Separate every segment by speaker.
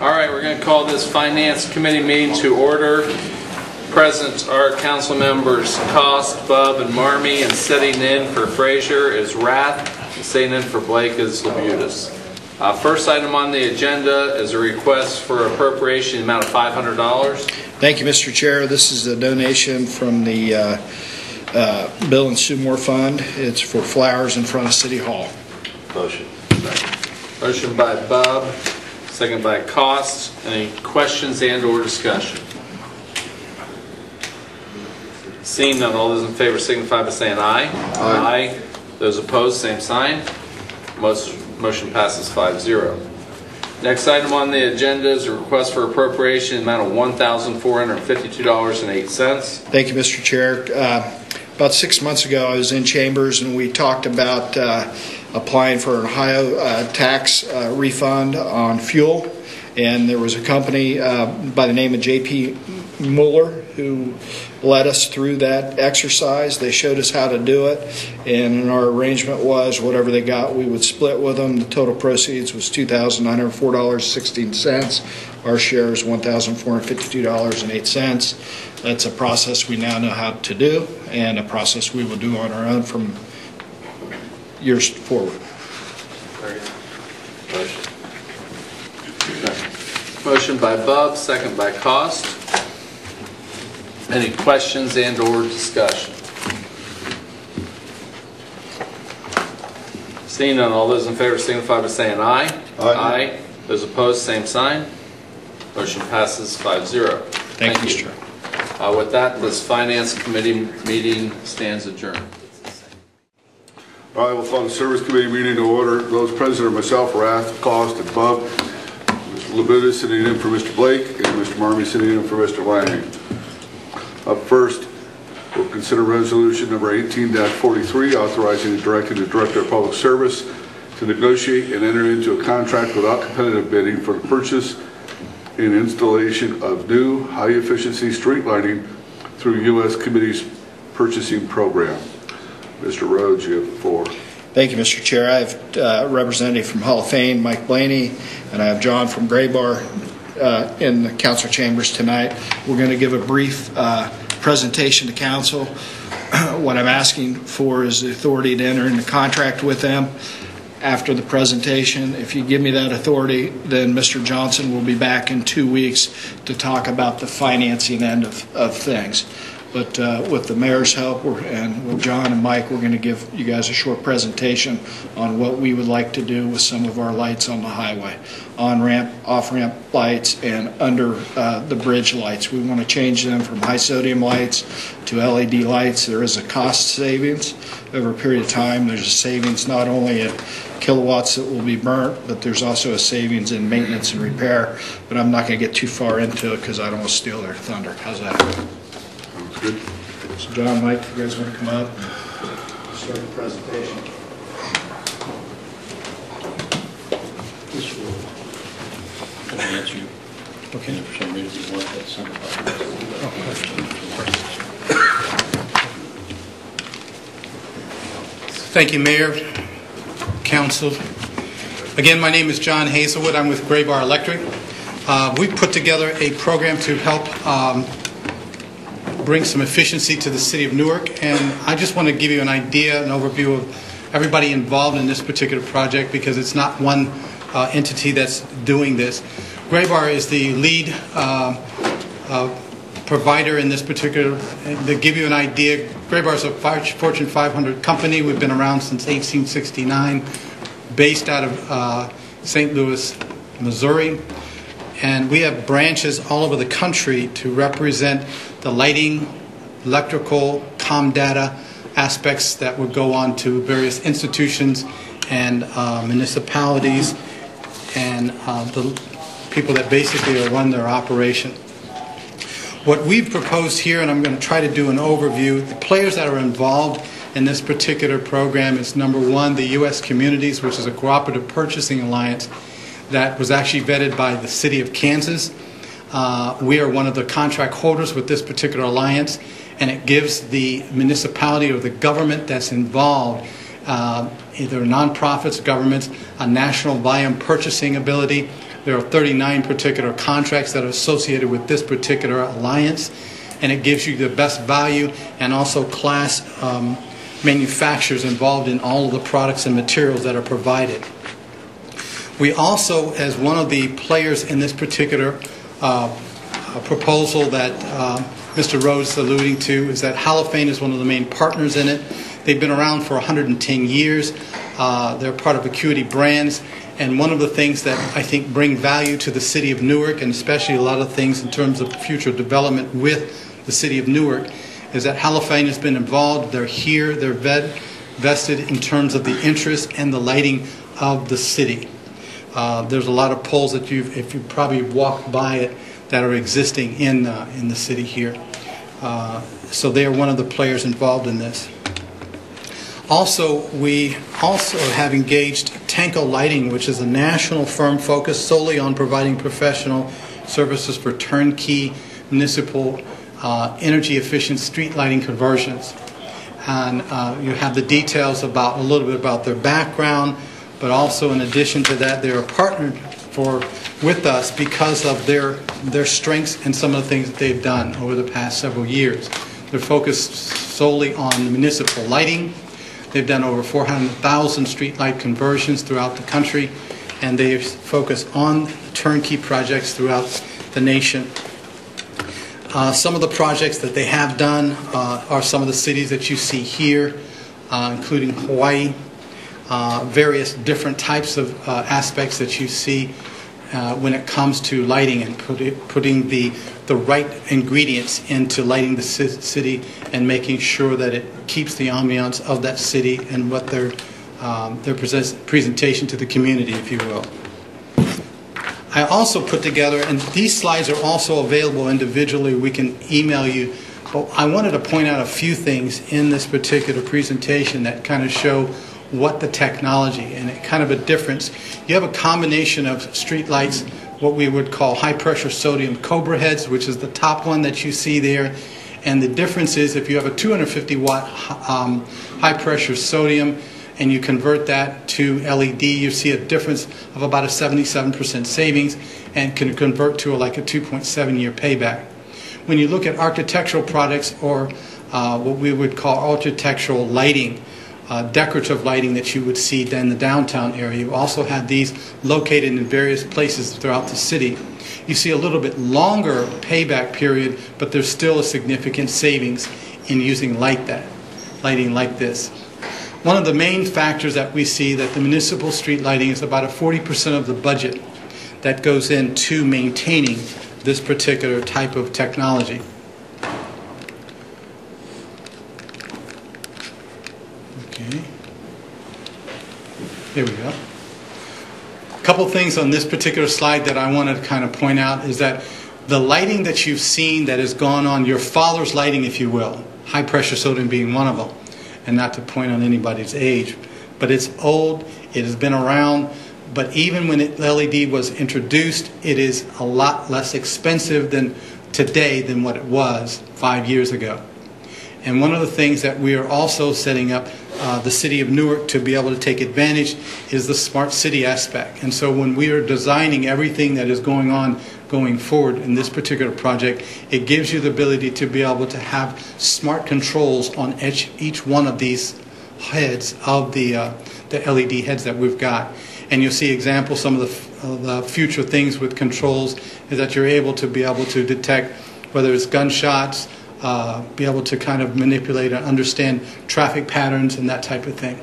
Speaker 1: All right, we're going to call this Finance Committee meeting to order. Present are council members Cost, Bub, and Marmee, and sitting in for Frazier is Rath, and sitting in for Blake is Labutus. Uh, First item on the agenda is a request for appropriation in the amount of $500.
Speaker 2: Thank you, Mr. Chair. This is a donation from the uh, uh, Bill and Sue Moore Fund. It's for flowers in front of City Hall.
Speaker 3: Motion.
Speaker 1: Motion by Bub, second by Cost. Any questions and/or discussion? Seeing none, all those in favor signify by saying aye. Aye. Those opposed, same sign. Most- Motion passes 5-0. Next item on the agenda is a request for appropriation in amount of $1,452.08.
Speaker 2: Thank you, Mr. Chair. Uh, About six months ago, I was in Chambers, and we talked about uh, applying for an Ohio uh, tax uh, refund on fuel. And there was a company uh, by the name of J.P. Mueller who led us through that exercise. They showed us how to do it, and our arrangement was whatever they got, we would split with them. The total proceeds was $2,904.16. Our share is $1,452.08. That's a process we now know how to do, and a process we will do on our own from years forward.
Speaker 3: Motion.
Speaker 1: Motion by Bub, second by Cost. Any questions and/or discussion? Seeing none, all those in favor signify by saying aye.
Speaker 3: Aye.
Speaker 1: Those opposed, same sign. Motion passes 5-0.
Speaker 2: Thank you, Mr. Chair.
Speaker 1: Uh, With that, this Finance Committee meeting stands adjourned.
Speaker 4: Right, we'll call the Service Committee meeting to order. Those present are myself, Rath, Cost, and Bub. Mr. Labuda sitting in for Mr. Blake, and Mr. Marmee sitting in for Mr. Lanning. Up first, we'll consider resolution number 18-43, authorizing and directing the Director of Public Service to negotiate and enter into a contract without competitive bidding for the purchase and installation of new high-efficiency street lighting through U.S. Communities' purchasing program. Mr. Rhodes, you have the floor.
Speaker 2: Thank you, Mr. Chair. I have uh, representative from Holophane, Mike Blaney, and I have John from Graybar uh, in the council chambers tonight. We're going to give a brief uh, presentation to council. What I'm asking for is the authority to enter into contract with them after the presentation. If you give me that authority, then Mr. Johnson will be back in two weeks to talk about the financing end of of things. But uh, with the mayor's help and with John and Mike, we're going to give you guys a short presentation on what we would like to do with some of our lights on the highway, on-ramp, off-ramp lights, and under uh, the bridge lights. We want to change them from high-sodium lights to LED lights. There is a cost savings over a period of time. There's a savings not only in kilowatts that will be burnt, but there's also a savings in maintenance and repair. But I'm not going to get too far into it because I don't want to steal their thunder. How's that? So John, Mike, you guys want to come up and start the presentation?
Speaker 5: Answer you.
Speaker 2: Okay.
Speaker 5: And for some reason you want that simplified.
Speaker 6: Thank you, Mayor, Council. Again, my name is John Hazelwood. I'm with Graybar Electric. Uh, We put together a program to help um, bring some efficiency to the city of Newark, and I just want to give you an idea, an overview of everybody involved in this particular project, because it's not one uh, entity that's doing this. Graybar is the lead um, uh, provider in this particular, and to give you an idea, Graybar is a Fortune 500 company. We've been around since 1869, based out of uh, St. Louis, Missouri. And we have branches all over the country to represent the lighting, electrical, com data aspects that would go on to various institutions and uh, municipalities and uh, the people that basically run their operation. What we've proposed here, and I'm going to try to do an overview, the players that are involved in this particular program is number one, the U.S. Communities, which is a cooperative purchasing alliance that was actually vetted by the city of Kansas. Uh, we are one of the contract holders with this particular alliance, and it gives the municipality or the government that's involved, uh, either nonprofits, governments, a national volume purchasing ability There are 39 particular contracts that are associated with this particular alliance, and it gives you the best value and also class um, manufacturers involved in all of the products and materials that are provided. We also, as one of the players in this particular uh, uh, proposal that uh, Mr. Rhodes is alluding to, is that Holophane is one of the main partners in it. They've been around for 110 years. Uh, they're part of Acuity Brands. And one of the things that I think bring value to the city of Newark, and especially a lot of things in terms of future development with the city of Newark, is that Holophane has been involved. They're here, they're vet, vested in terms of the interest and the lighting of the city. Uh, there's a lot of poles that you've, if you probably walked by it, that are existing in uh, in the city here. Uh, so they are one of the players involved in this. Also, we also have engaged Tanko Lighting, which is a national firm focused solely on providing professional services for turnkey municipal uh, energy efficient street lighting conversions. And uh, you have the details about a little bit about their background, but also in addition to that, they're partnered for with us because of their their strengths and some of the things that they've done over the past several years. They're focused solely on municipal lighting. They've done over 400,000 streetlight conversions throughout the country, and they focus on turnkey projects throughout the nation. Uh, some of the projects that they have done uh, are some of the cities that you see here, uh, including Hawaii, uh, various different types of uh, aspects that you see uh, when it comes to lighting and put it, putting the, the right ingredients into lighting the city and making sure that it keeps the ambiance of that city and what their, um, their present, presentation to the community, if you will. I also put together, and these slides are also available individually. We can email you. But I wanted to point out a few things in this particular presentation that kind of show what the technology and it kind of a difference. You have a combination of street lights, what we would call high pressure sodium cobra heads, which is the top one that you see there. And the difference is if you have a 250 watt um, high pressure sodium and you convert that to LED, you see a difference of about a 77% savings and can convert to a, like a 2.7 year payback. When you look at architectural products or uh, what we would call architectural lighting, uh, decorative lighting that you would see in the downtown area. You also have these located in various places throughout the city. You see a little bit longer payback period, but there's still a significant savings in using light that, lighting like this. One of the main factors that we see that the municipal street lighting is about a 40% of the budget that goes into maintaining this particular type of technology. Okay. Here we go. A couple things on this particular slide that I wanted to kind of point out is that the lighting that you've seen that has gone on, your father's lighting, if you will, high pressure sodium being one of them, and not to point on anybody's age, but it's old, it has been around, but even when it, LED was introduced, it is a lot less expensive than today than what it was five years ago. And one of the things that we are also setting up uh, the city of Newark to be able to take advantage is the smart city aspect. And so when we are designing everything that is going on going forward in this particular project, it gives you the ability to be able to have smart controls on each, each one of these heads of the, uh, the LED heads that we've got. And you'll see examples, some of the, of the future things with controls is that you're able to be able to detect whether it's gunshots, uh, be able to kind of manipulate and understand traffic patterns and that type of thing.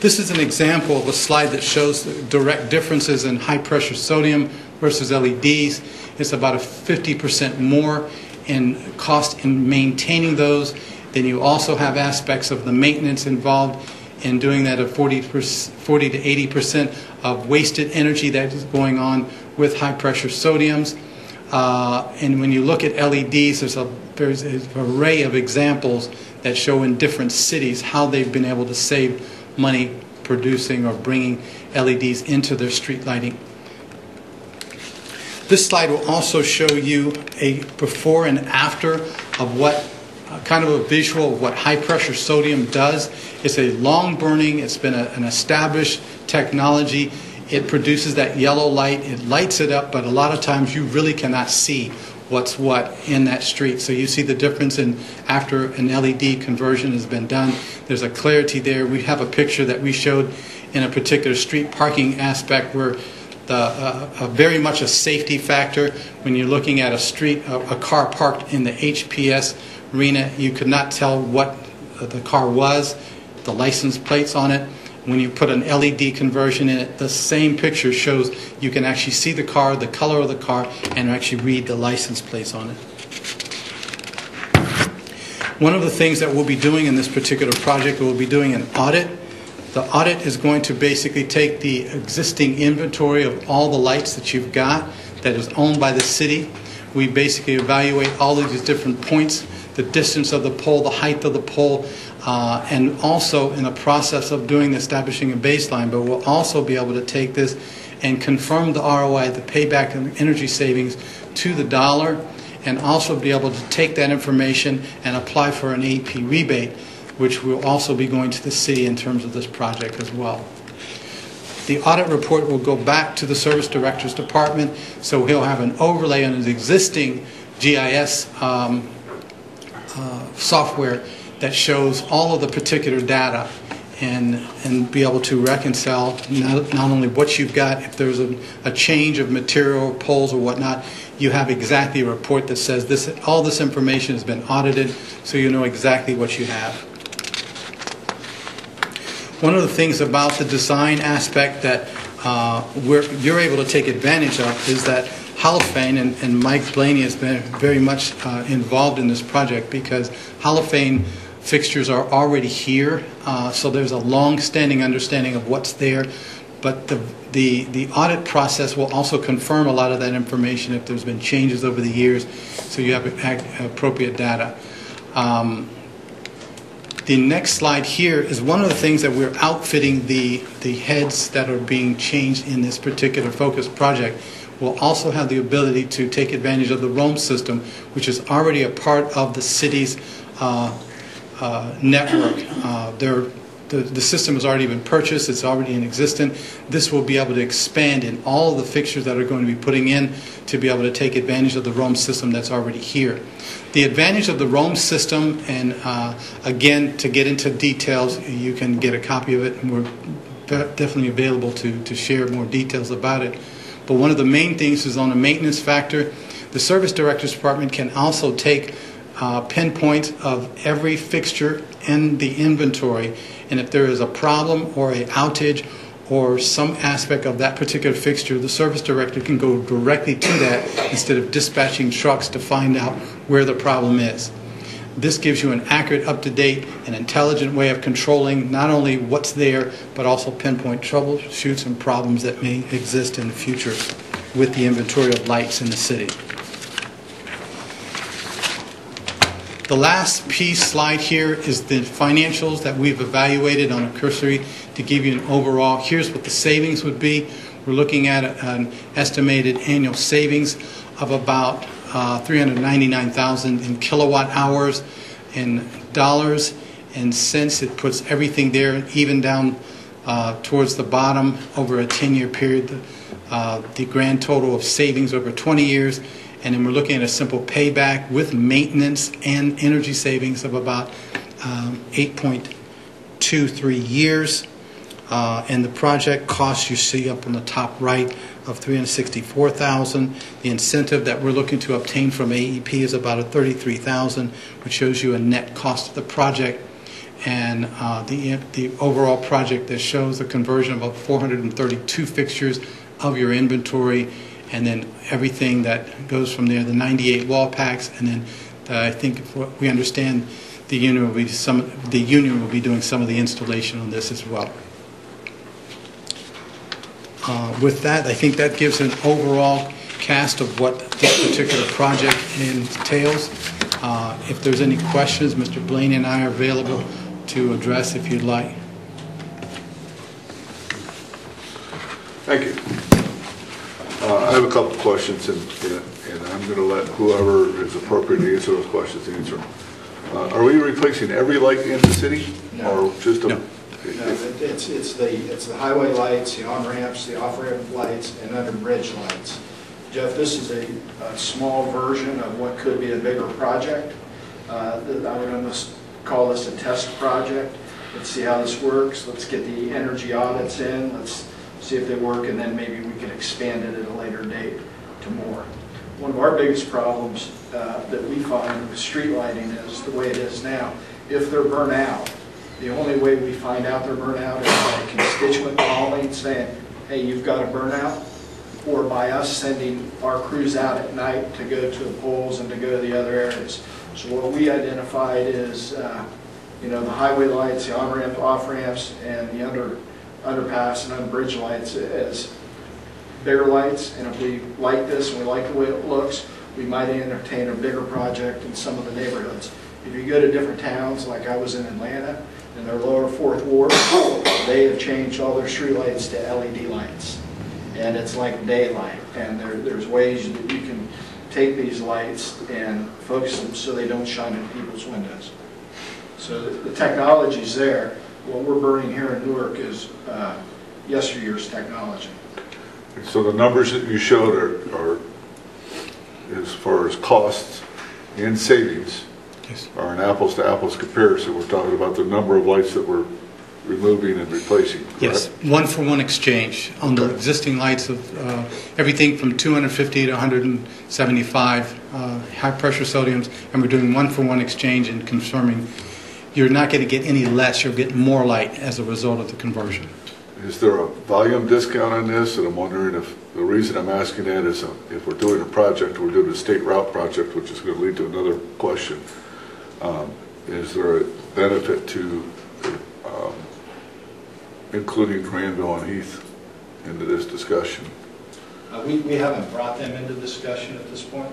Speaker 6: This is an example of a slide that shows the direct differences in high pressure sodium versus LEDs. It's about a 50% more in cost in maintaining those. Then you also have aspects of the maintenance involved in doing that of 40, 40 to 80% of wasted energy that is going on with high pressure sodiums. Uh, and when you look at LEDs, there's a, there's an array of examples that show in different cities how they've been able to save money producing or bringing LEDs into their street lighting. This slide will also show you a before and after of what uh, kind of a visual of what high-pressure sodium does. It's a long-burning, it's been a- an established technology. It produces that yellow light, it lights it up, but a lot of times you really cannot see what's what in that street. So you see the difference in, after an LED conversion has been done, there's a clarity there. We have a picture that we showed in a particular street parking aspect where the, uh, very much a safety factor. When you're looking at a street, a, car parked in the HPS arena, you could not tell what the car was, the license plates on it. When you put an LED conversion in it, the same picture shows you can actually see the car, the color of the car, and actually read the license plates on it. One of the things that we'll be doing in this particular project, we'll be doing an audit. The audit is going to basically take the existing inventory of all the lights that you've got that is owned by the city. We basically evaluate all of these different points, the distance of the pole, the height of the pole, uh, and also in the process of doing establishing a baseline. But we'll also be able to take this and confirm the ROI, the payback and energy savings to the dollar, and also be able to take that information and apply for an AEP rebate, which will also be going to the city in terms of this project as well. The audit report will go back to the Service Director's Department, so he'll have an overlay on his existing GIS um, uh, software that shows all of the particular data and, and be able to reconcile not, not only what you've got, if there's a, a change of material, poles or whatnot, you have exactly a report that says this, all this information has been audited, so you know exactly what you have. One of the things about the design aspect that uh, we're, you're able to take advantage of is that Holophane, and, and Mike Blaney has been very much uh, involved in this project because Holophane fixtures are already here, uh, so there's a long-standing understanding of what's there. But the, the, the audit process will also confirm a lot of that information if there's been changes over the years, so you have appropriate data. Um, the next slide here is one of the things that we're outfitting the, the heads that are being changed in this particular focus project. We'll also have the ability to take advantage of the ROAM system, which is already a part of the city's uh, uh, network. Uh, the, the system has already been purchased, it's already in existence. This will be able to expand in all the fixtures that are going to be putting in to be able to take advantage of the ROAM system that's already here. The advantage of the ROAM system, and uh, again, to get into details, you can get a copy of it, and we're definitely available to, to share more details about it. But one of the main things is on the maintenance factor. The Service Director's Department can also take uh, pinpoint of every fixture in the inventory, and if there is a problem or a outage or some aspect of that particular fixture, the service director can go directly to that instead of dispatching trucks to find out where the problem is. This gives you an accurate, up-to-date, and intelligent way of controlling not only what's there, but also pinpoint troubleshoots and problems that may exist in the future with the inventory of lights in the city. The last piece slide here is the financials that we've evaluated on a cursory to give you an overall. Here's what the savings would be. We're looking at an estimated annual savings of about uh, 399,000 in kilowatt hours in dollars and cents. It puts everything there, even down uh, towards the bottom over a 10-year period. The, uh, the grand total of savings over 20 years and then we're looking at a simple payback with maintenance and energy savings of about um, 8.23 years. Uh, and the project cost you see up on the top right of 364,000. The incentive that we're looking to obtain from AEP is about a 33,000, which shows you a net cost of the project. And uh, the the overall project that shows the conversion of about 432 fixtures of your inventory and then everything that goes from there, the 98 wall packs, and then uh, I think we understand, the union will be some, the union will be doing some of the installation on this as well. Uh, With that, I think that gives an overall cast of what this particular project entails. Uh, If there's any questions, Mr. Blaine and I are available to address if you'd like.
Speaker 4: Thank you. Uh, I have a couple of questions, and and I'm going to let whoever is appropriate to answer those questions answer them. Uh, Are we replacing every light in the city?
Speaker 2: No.
Speaker 4: Or just a?
Speaker 6: No.
Speaker 2: No, it- it's, it's the, it's the highway lights, the on-ramps, the off-ramp lights, and under-bridge lights. Jeff, this is a, a small version of what could be a bigger project. Uh, that I would almost call this a test project. Let's see how this works, let's get the energy audits in, let's see if they work, and then maybe we can expand it at a later date to more. One of our biggest problems uh, that we find with street lighting is the way it is now. If they're burnt out, the only way we find out they're burnt out is by a constituent calling saying, hey, you've got a burnout, or by us sending our crews out at night to go to the poles and to go to the other areas. So what we identified is, uh, you know, the highway lights, the on-ramp, off-ramps, and the under underpass and under-bridge lights as bigger lights, and if we like this and we like the way it looks, we might entertain a bigger project in some of the neighborhoods. If you go to different towns, like I was in Atlanta, in their lower fourth ward, they have changed all their streetlights to LED lights. And it's like daylight, and there, there's ways that you can take these lights and focus them so they don't shine in people's windows. So the the technology's there. What we're burning here in Newark is uh, yesteryear's technology.
Speaker 4: So the numbers that you showed are, are, as far as costs and savings,
Speaker 6: Yes.
Speaker 4: are an apples to apples comparison. We're talking about the number of lights that we're removing and replacing, correct?
Speaker 6: Yes, one-for-one exchange on the existing lights of uh, everything from 250 to 175 uh, high-pressure sodiums, and we're doing one-for-one exchange and confirming you're not going to get any less, you'll get more light as a result of the conversion.
Speaker 4: Is there a volume discount on this? And I'm wondering if, the reason I'm asking that is uh, if we're doing a project, we're doing a state route project, which is going to lead to another question. Um, Is there a benefit to um, including Granville and Heath into this discussion?
Speaker 2: Uh, We, we haven't brought them into discussion at this point.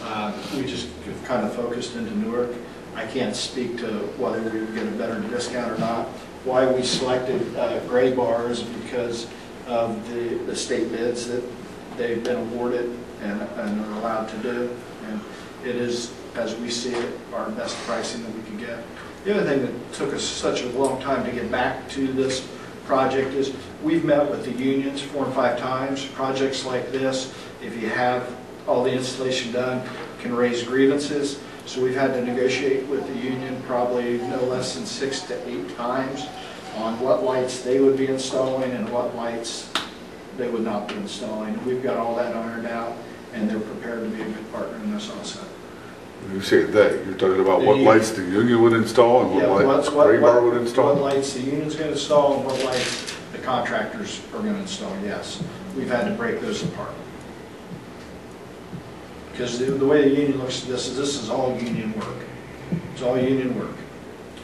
Speaker 2: Uh, We just kind of focused into Newark. I can't speak to whether we would get a better discount or not. Why we selected uh, Graybar's because of the, the state bids that they've been awarded and, and are allowed to do. And it is, as we see it, our best pricing that we could get. The other thing that took us such a long time to get back to this project is, we've met with the unions four and five times. Projects like this, if you have all the installation done, can raise grievances. So we've had to negotiate with the union probably no less than six to eight times on what lights they would be installing and what lights they would not be installing. We've got all that ironed out, and they're prepared to be a good partner in this also.
Speaker 4: When you say they, you're talking about what
Speaker 2: The-
Speaker 4: lights the union would install and
Speaker 2: Yeah,
Speaker 4: what
Speaker 2: what's-
Speaker 4: lights
Speaker 2: what-
Speaker 4: Graybar
Speaker 2: what-
Speaker 4: would install?
Speaker 2: What lights the union's going to install and what lights the contractors are going to install, yes. We've had to break those apart. Because the the way the union looks at this is, this is all union work. It's all union work.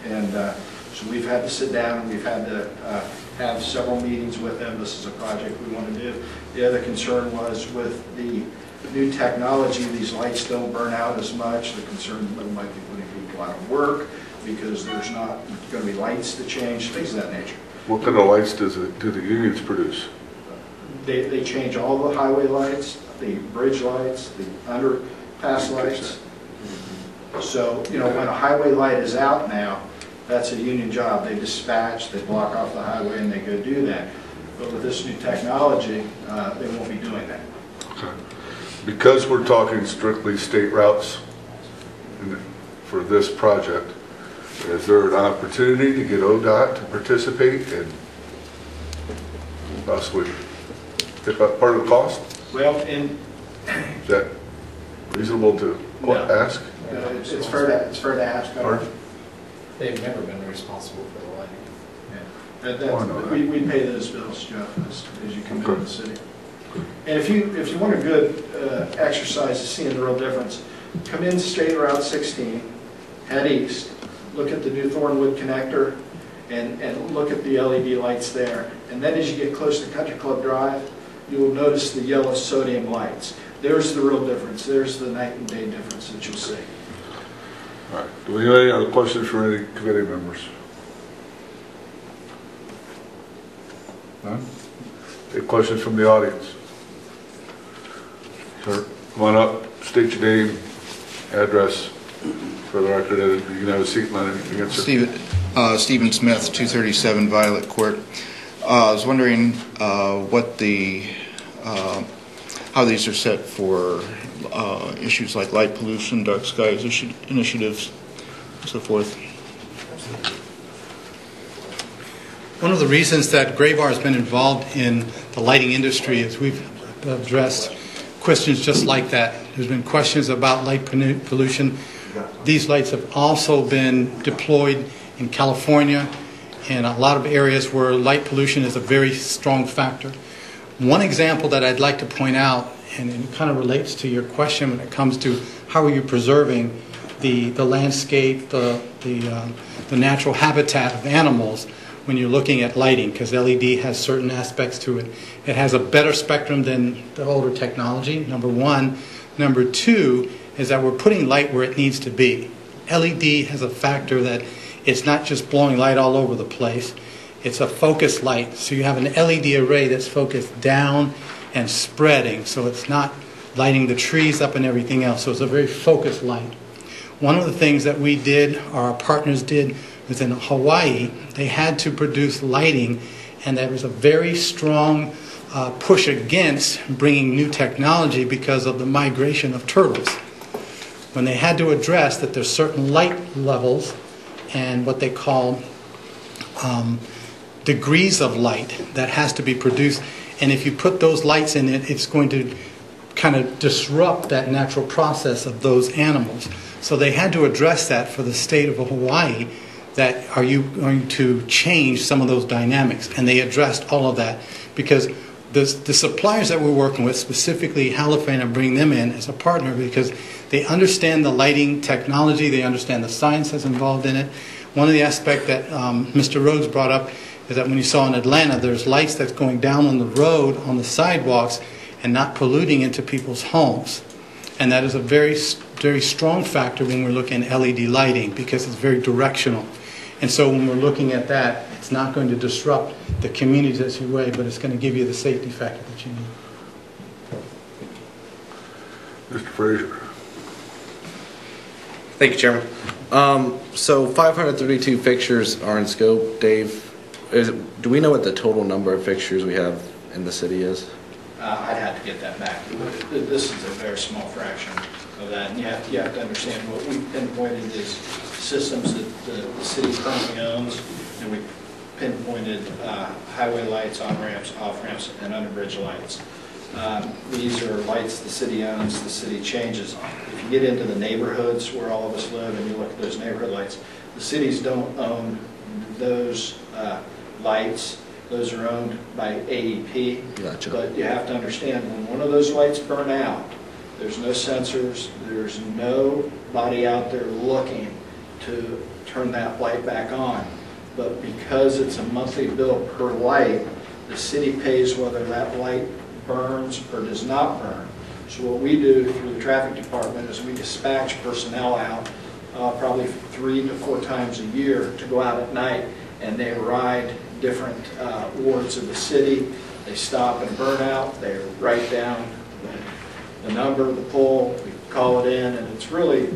Speaker 2: And uh, so we've had to sit down, and we've had to uh, have several meetings with them. This is a project we want to do. The other concern was with the new technology, these lights don't burn out as much. The concern that might be putting people out of work because there's not going to be lights to change, things of that nature.
Speaker 4: What kind of lights does it, do the unions produce?
Speaker 2: They, they change all the highway lights, the bridge lights, the underpass lights. So, you know, when a highway light is out now, that's a union job. They dispatch, they block off the highway, and they go do that. But with this new technology, uh, they won't be doing that.
Speaker 4: Okay. Because we're talking strictly state routes for this project, is there an opportunity to get ODOT to participate and possibly pick up part of the cost?
Speaker 2: Well, and
Speaker 4: Is that reasonable to
Speaker 2: No.
Speaker 4: ask?
Speaker 2: uh, it's it's fair to, it's fair to ask.
Speaker 4: Pardon?
Speaker 3: They've never been responsible for the lighting.
Speaker 2: That-
Speaker 4: Oh, I know
Speaker 2: that-
Speaker 4: that.
Speaker 2: We, we pay those bills, Jeff, as, as you come into the city. And if you, if you want a good uh, exercise of seeing the real difference, come in State Route 16, head east, look at the new Thornwood connector, and, and look at the LED lights there. And then as you get close to Country Club Drive, you will notice the yellow sodium lights. There's the real difference. There's the night and day difference that you'll see.
Speaker 4: All right. Do we have any other questions for any committee members? None? Any questions from the audience? Sir, come on up, state your name, address, For the record, you can have a seat, Lennon, you can answer.
Speaker 7: Stephen, uh, Stephen Smith, 237 Violet Court. Uh, I was wondering uh, what the, uh, how these are set for uh, issues like light pollution, dark skies issue- initiatives, and so forth.
Speaker 6: One of the reasons that Graybar has been involved in the lighting industry is we've addressed questions just like that. There's been questions about light pollution. These lights have also been deployed in California and a lot of areas where light pollution is a very strong factor. One example that I'd like to point out, and it kind of relates to your question when it comes to how are you preserving the, the landscape, the, the, uh, the natural habitat of animals when you're looking at lighting, because LED has certain aspects to it. It has a better spectrum than the older technology, number one. Number two is that we're putting light where it needs to be. LED has a factor that it's not just blowing light all over the place. It's a focused light. So you have an LED array that's focused down and spreading. So it's not lighting the trees up and everything else. So it's a very focused light. One of the things that we did, or our partners did, was in Hawaii, they had to produce lighting, and there was a very strong uh, push against bringing new technology because of the migration of turtles. When they had to address that there's certain light levels and what they call um, degrees of light that has to be produced, and if you put those lights in it, it's going to kind of disrupt that natural process of those animals. So they had to address that for the state of Hawaii. That are you going to change some of those dynamics? And they addressed all of that because the, the suppliers that we're working with, specifically Holophane, are bring them in as a partner because they understand the lighting technology, they understand the science that's involved in it. One of the aspects that um, Mr. Rhodes brought up is that when you saw in Atlanta, there's lights that's going down on the road, on the sidewalks, and not polluting into people's homes. And that is a very, very strong factor when we're looking at LED lighting because it's very directional. And so when we're looking at that, it's not going to disrupt the communities as you way, but it's going to give you the safety factor that you need.
Speaker 4: Mr. Frazier.
Speaker 8: Thank you, Chairman. Um, So 532 fixtures are in scope. Dave, is, do we know what the total number of fixtures we have in the city is?
Speaker 2: Uh, I'd have to get that back. This is a very small fraction of that, and you have, you have to understand what we pinpointed is systems that the, the city currently owns, and we pinpointed uh, highway lights, on-ramps, off-ramps, and under-bridge lights. Um, These are lights the city owns, the city changes. If you get into the neighborhoods where all of us live and you look at those neighborhood lights, the cities don't own those uh, lights. Those are owned by AEP.
Speaker 8: Gotcha.
Speaker 2: But you have to understand, when one of those lights burn out, there's no sensors, there's nobody out there looking to turn that light back on. But because it's a monthly bill per light, the city pays whether that light burns or does not burn. So what we do through the traffic department is we dispatch personnel out, uh, probably three to four times a year to go out at night, and they ride different uh, wards of the city. They stop and burn out, they write down the- the number, of the pole, we call it in, and it's really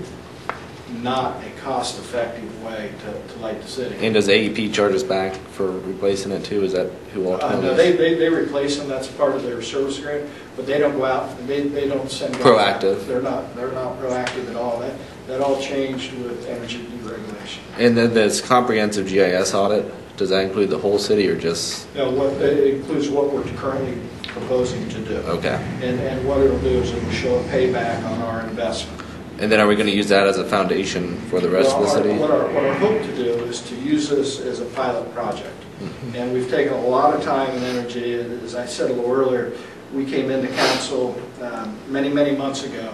Speaker 2: not a cost-effective way to to light the city.
Speaker 8: And does AEP charge us back for replacing it too? Is that who
Speaker 2: Uh,
Speaker 8: ultimately?
Speaker 2: no, they, they, they replace them, that's part of their service agreement, but they don't go out, they, they don't send. guys out.
Speaker 8: Proactive.
Speaker 2: They're not, they're not proactive at all. That, that all changed with energy deregulation.
Speaker 8: And then this comprehensive GIS audit, does that include the whole city or just,
Speaker 2: Now, what, it includes what we're currently proposing to do.
Speaker 8: okay.
Speaker 2: And, and what it'll do is it'll show a payback on our investment.
Speaker 8: And then are we going to use that as a foundation for the rest of the
Speaker 2: Well, our-
Speaker 8: city?
Speaker 2: What our, what our hope to do is to use this as a pilot project. And we've taken a lot of time and energy, as I said a little earlier, we came into council um, many, many months ago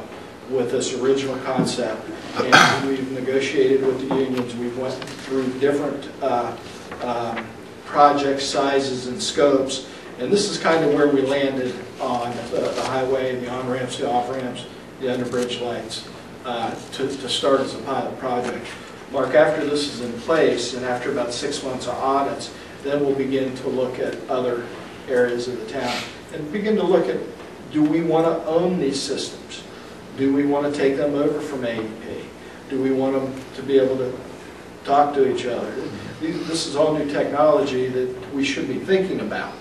Speaker 2: with this original concept, and we've negotiated with the unions, we've went through different uh, um, project sizes and scopes, and this is kind of where we landed on the the highway, the on-ramps, the off-ramps, the under-bridge lights, uh, to to start as a pilot project. Mark, after this is in place, and after about six months of audits, then we'll begin to look at other areas of the town, and begin to look at, do we want to own these systems? Do we want to take them over from AEP? Do we want them to be able to talk to each other? This is all new technology that we should be thinking about.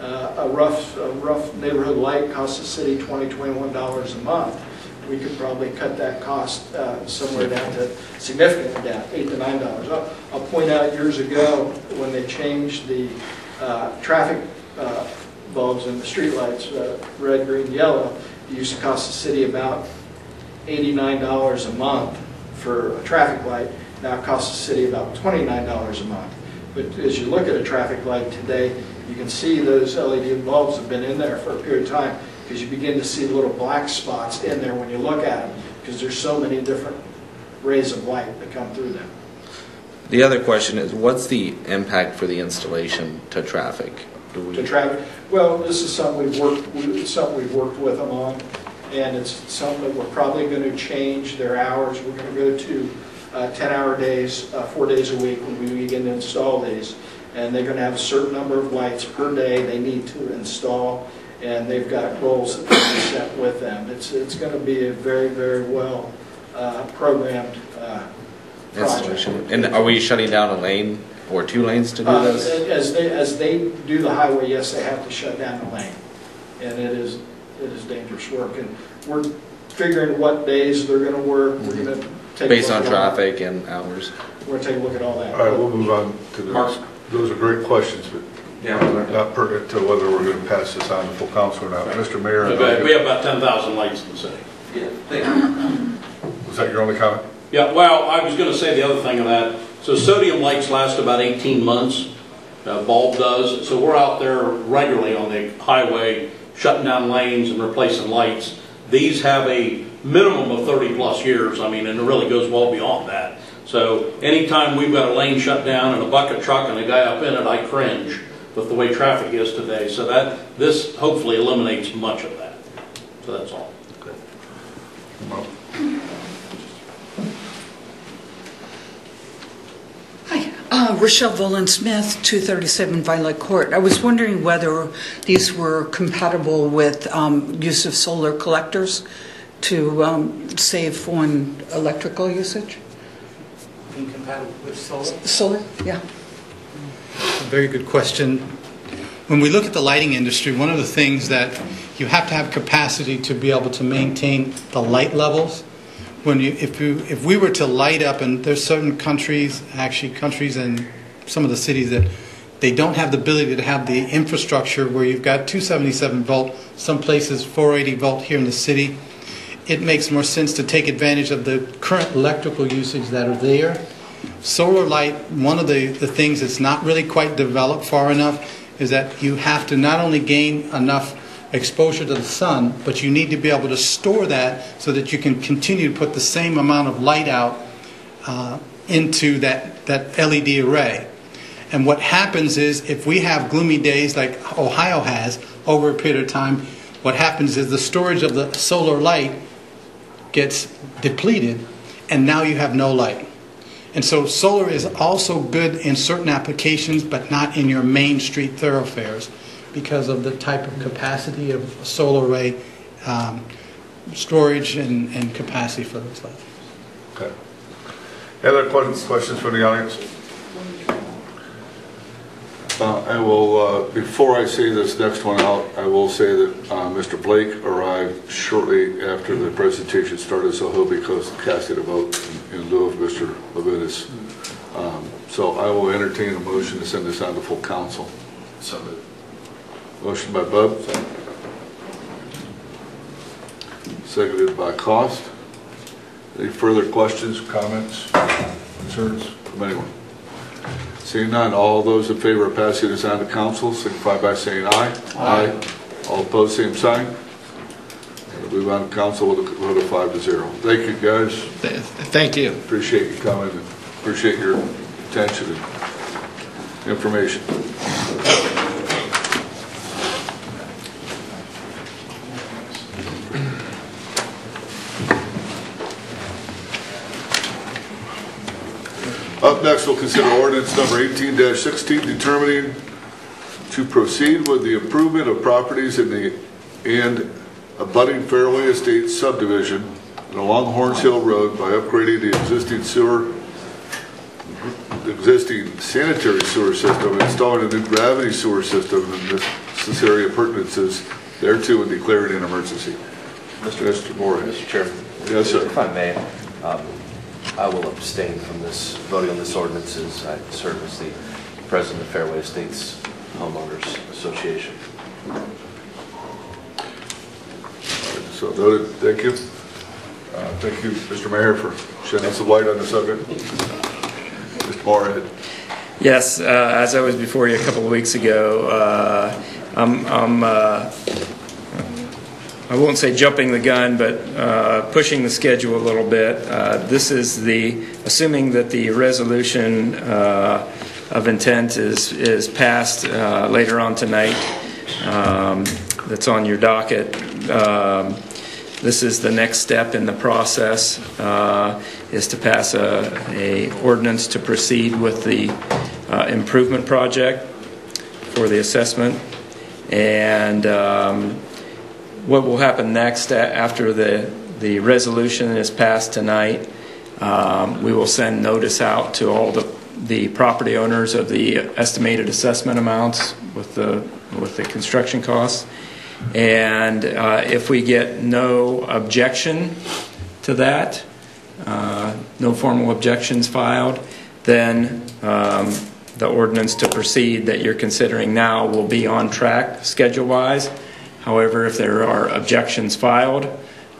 Speaker 2: Uh, A rough, a rough neighborhood light costs the city $20, 21 dollars a month. We could probably cut that cost uh, somewhere down to, significantly down, eight to nine dollars. I'll I'll point out years ago, when they changed the uh, traffic uh, bulbs and the streetlights, uh, red, green, yellow, it used to cost the city about eighty-nine dollars a month for a traffic light. Now it costs the city about twenty-nine dollars a month. But as you look at a traffic light today, you can see those LED bulbs have been in there for a period of time because you begin to see little black spots in there when you look at them because there's so many different rays of light that come through them.
Speaker 8: The other question is, what's the impact for the installation to traffic? Do we-
Speaker 2: to traffic. Well, this is something we've worked, we- something we've worked with them on, and it's something that we're probably going to change their hours. We're going to go to uh, 10-hour days, uh, four days a week when we begin to install these. And they're going to have a certain number of lights per day they need to install, and they've got goals that they've set with them. It's, it's going to be a very, very well uh, programmed uh, project.
Speaker 8: Installation. And are we shutting down a lane or two lanes to do
Speaker 2: Uh,
Speaker 8: this?
Speaker 2: As they, as they do the highway, yes, they have to shut down a lane. And it is, it is dangerous work. And we're figuring what days they're gonna work. We're gonna take.
Speaker 8: Mm-hmm. Based on traffic and hours?
Speaker 2: We're gonna take a look at all that.
Speaker 4: All right, we'll move on to the next. Those are great questions, but not pertinent to whether we're going to pass this on to full council or not. Mr. Mayor,
Speaker 5: Okay, We have about 10,000 lights in the city. Yeah.
Speaker 4: Was that your only comment?
Speaker 5: Yeah, well, I was gonna say the other thing of that, so sodium lights last about 18 months, uh, bulb does, so we're out there regularly on the highway, shutting down lanes and replacing lights. These have a minimum of 30-plus years, I mean, and it really goes well beyond that. So anytime we've got a lane shut down and a bucket truck and a guy up in it, I cringe with the way traffic is today. So that, this hopefully eliminates much of that. So that's all. okay.
Speaker 9: Hi, uh, Rochelle Volin Smith, 237 Violet Court. I was wondering whether these were compatible with um, use of solar collectors to um, save on electrical usage?
Speaker 6: Incompatible with solar?
Speaker 9: Solar, yeah.
Speaker 6: A Very good question. When we look at the lighting industry, one of the things that you have to have capacity to be able to maintain the light levels. When you, if you, if we were to light up, and there's certain countries, actually countries and some of the cities that they don't have the ability to have the infrastructure where you've got 277 volt, some places 480 volt here in the city. It makes more sense to take advantage of the current electrical usage that are there. Solar light, one of the, the things that's not really quite developed far enough is that you have to not only gain enough exposure to the sun, but you need to be able to store that so that you can continue to put the same amount of light out uh, into that, that LED array. And what happens is if we have gloomy days like Ohio has over a period of time, what happens is the storage of the solar light gets depleted and now you have no light. And so solar is also good in certain applications, but not in your main street thoroughfares because of the type of capacity of solar array um, storage and, and capacity for those lights.
Speaker 4: Okay. Any other questions, questions from the audience? Uh, I will, uh, before I say this next one out, I will say that uh, Mr. Blake arrived shortly after the presentation started, so he'll be cast- casting a vote in in lieu of Mr. Levitas. Um, So I will entertain a motion to send this on to full council. Motion by Bub. Seconded by Cost. Any further questions, comments, concerns from anyone? Seeing none, all those in favor of passing this on to council signify by saying aye. Aye. All opposed, same sign. We move on to council with a vote of five to zero. Thank you, guys.
Speaker 10: Th- Thank you.
Speaker 4: Appreciate you coming, and appreciate your attention and information. Up next, we'll consider ordinance number 18-16, determining to proceed with the improvement of properties in the, and abutting Fairway Estates subdivision and along Horns Hill Road by upgrading the existing sewer, the existing sanitary sewer system, installing a new gravity sewer system in this this area appurtenances thereto and declaring an emergency. Mr. Moore.
Speaker 11: Mr. Chairman.
Speaker 4: Yes, sir.
Speaker 11: If I may, um, I will abstain from this, voting on this ordinance as I serve as the president of Fairway Estates Homeowners Association.
Speaker 4: So noted, thank you. Uh, Thank you, Mr. Mayor, for shedding some light on the subject. Mr. Moorhead.
Speaker 12: Yes, uh, as I was before you a couple of weeks ago, uh, I'm, I'm, uh, I won't say jumping the gun, but uh, pushing the schedule a little bit. Uh, This is the, assuming that the resolution uh, of intent is, is passed uh, later on tonight, um, that's on your docket. Um, This is the next step in the process, uh, is to pass a, a ordinance to proceed with the uh, improvement project for the assessment. And um, what will happen next after the, the resolution is passed tonight, um, we will send notice out to all the, the property owners of the estimated assessment amounts with the, with the construction costs. And uh, if we get no objection to that, uh, no formal objections filed, then um, the ordinance to proceed that you're considering now will be on track schedule-wise. However, if there are objections filed,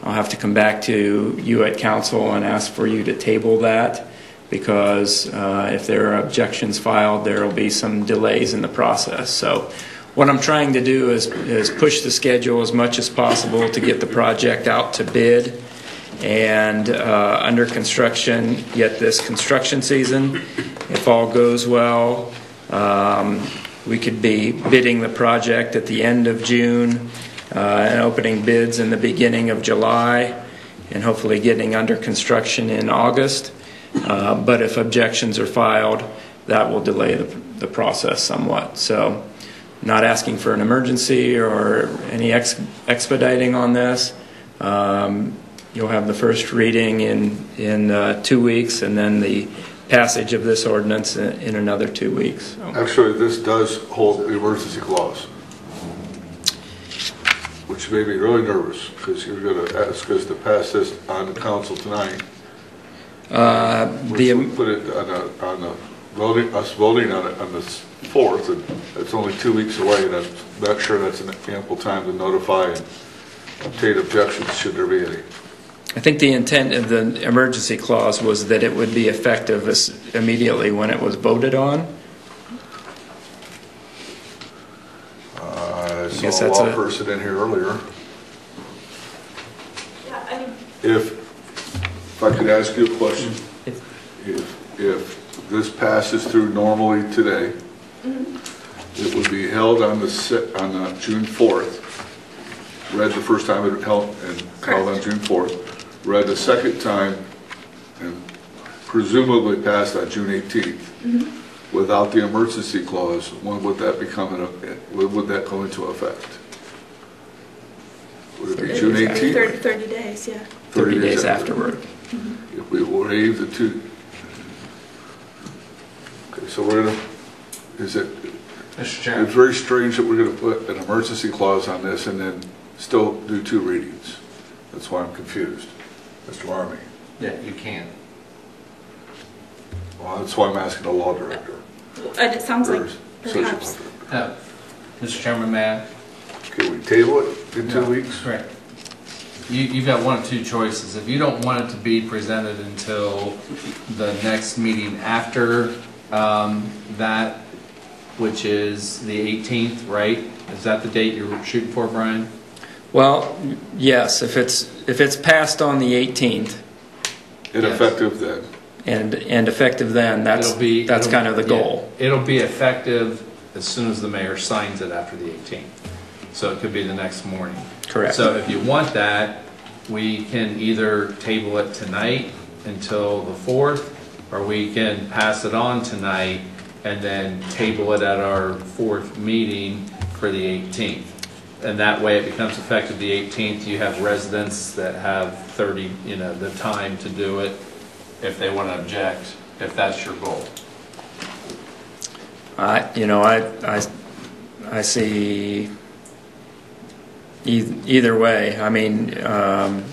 Speaker 12: I'll have to come back to you at council and ask for you to table that because uh, if there are objections filed, there will be some delays in the process. So what I'm trying to do is, is push the schedule as much as possible to get the project out to bid and uh, under construction yet this construction season. If all goes well, um, we could be bidding the project at the end of June uh, and opening bids in the beginning of July and hopefully getting under construction in August. Uh, But if objections are filed, that will delay the, the process somewhat. So not asking for an emergency or any ex- expediting on this. Um, You'll have the first reading in, in uh, two weeks, and then the passage of this ordinance in in another two weeks.
Speaker 4: Actually, this does hold the emergency clause, which made me really nervous, because you're going to ask us to pass this on the council tonight,
Speaker 12: Uh, The,
Speaker 4: would put it on the, on the voting, us voting on it on the 4th, and it's only two weeks away, and I'm not sure that's an ample time to notify and obtain objections, should there be any.
Speaker 12: I think the intent of the emergency clause was that it would be effective as- immediately when it was voted on.
Speaker 4: Uh, I
Speaker 12: guess
Speaker 4: saw a
Speaker 12: that's
Speaker 4: law
Speaker 12: a-
Speaker 4: person in here earlier.
Speaker 13: Yeah, I mean,
Speaker 4: If, if I could ask you a question, if, if this passes through normally today, mm-hmm. it would be held on the, se- on the June 4th, read the first time it held, and held on June 4th, read the second time, and presumably passed on June 18th. Mm-hmm. Without the emergency clause, when would that become, an- when would that go into effect? Would it be June 18th?
Speaker 13: 30, 30 days, yeah.
Speaker 12: 30 days afterward. Mm-hmm.
Speaker 4: If we waive the two. Okay, so we're gonna, is it,
Speaker 1: Mr.
Speaker 4: it's very strange that we're gonna put an emergency clause on this and then still do two readings. That's why I'm confused. Mr. Marmie.
Speaker 1: Yeah, you can.
Speaker 4: Well, that's why I'm asking the law director.
Speaker 13: And it sounds like
Speaker 4: or associate
Speaker 13: perhaps,
Speaker 4: law director.
Speaker 1: Uh, Mr. Chairman, may I?
Speaker 4: Can we table it in two
Speaker 1: No.
Speaker 4: weeks?
Speaker 1: Right. You, you've got one of two choices. If you don't want it to be presented until the next meeting after um, that, which is the 18th, right? Is that the date you're shooting for, Brian?
Speaker 12: Well, yes, if it's, if it's passed on the 18th
Speaker 4: and effective then.
Speaker 12: and, and effective then, that's,
Speaker 1: It'll be-
Speaker 12: that's
Speaker 1: it'll-
Speaker 12: kind of the
Speaker 1: yeah,
Speaker 12: goal.
Speaker 1: It'll be effective as soon as the mayor signs it after the 18th. So it could be the next morning.
Speaker 12: Correct.
Speaker 1: So if you want that, we can either table it tonight until the 4th, or we can pass it on tonight and then table it at our fourth meeting for the 18th. And that way it becomes effective the 18th. You have residents that have 30, you know, the time to do it if they want to object, if that's your goal.
Speaker 12: I, you know, I, I, I see e- either way. I mean, um,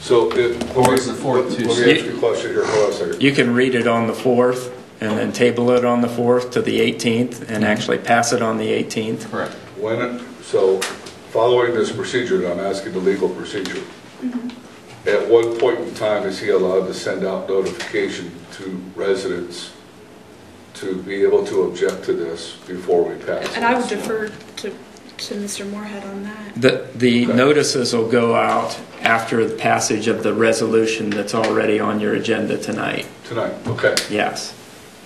Speaker 4: So it.
Speaker 1: Or is the fourth
Speaker 4: Let me
Speaker 1: Tuesday?
Speaker 4: ask you a question here, hold on a second.
Speaker 12: you can read it on the 4th and then table it on the 4th to the 18th and actually pass it on the 18th.
Speaker 1: Correct.
Speaker 4: When, so, following this procedure, and I'm asking the legal procedure, mm-hmm. at what point in time is he allowed to send out notification to residents to be able to object to this before we pass it?
Speaker 13: And I would defer to, to Mr. Moorhead on that.
Speaker 12: The, the
Speaker 4: Okay.
Speaker 12: notices will go out after the passage of the resolution that's already on your agenda tonight.
Speaker 4: Tonight, okay.
Speaker 12: Yes.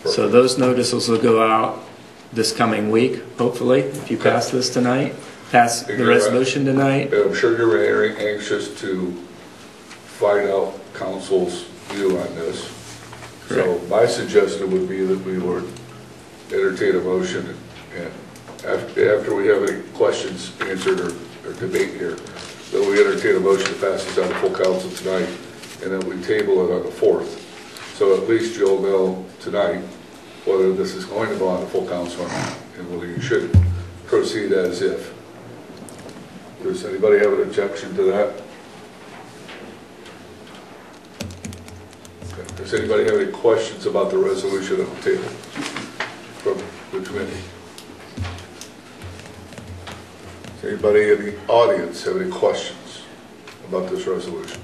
Speaker 12: So those notices will go out this coming week, hopefully, if you pass this tonight, pass the resolution tonight.
Speaker 4: I'm sure you're very anxious to find out council's view on this. So my suggestion would be that we would entertain a motion and after, after we have any questions answered or, or debate here, that we entertain a motion to pass this on to full council tonight and then we table it on the fourth. So at least you'll know tonight whether this is going to go on to full council or not and whether you should proceed as if. Does anybody have an objection to that? Okay. Does anybody have any questions about the resolution on the table from the committee? Does anybody in the audience have any questions about this resolution?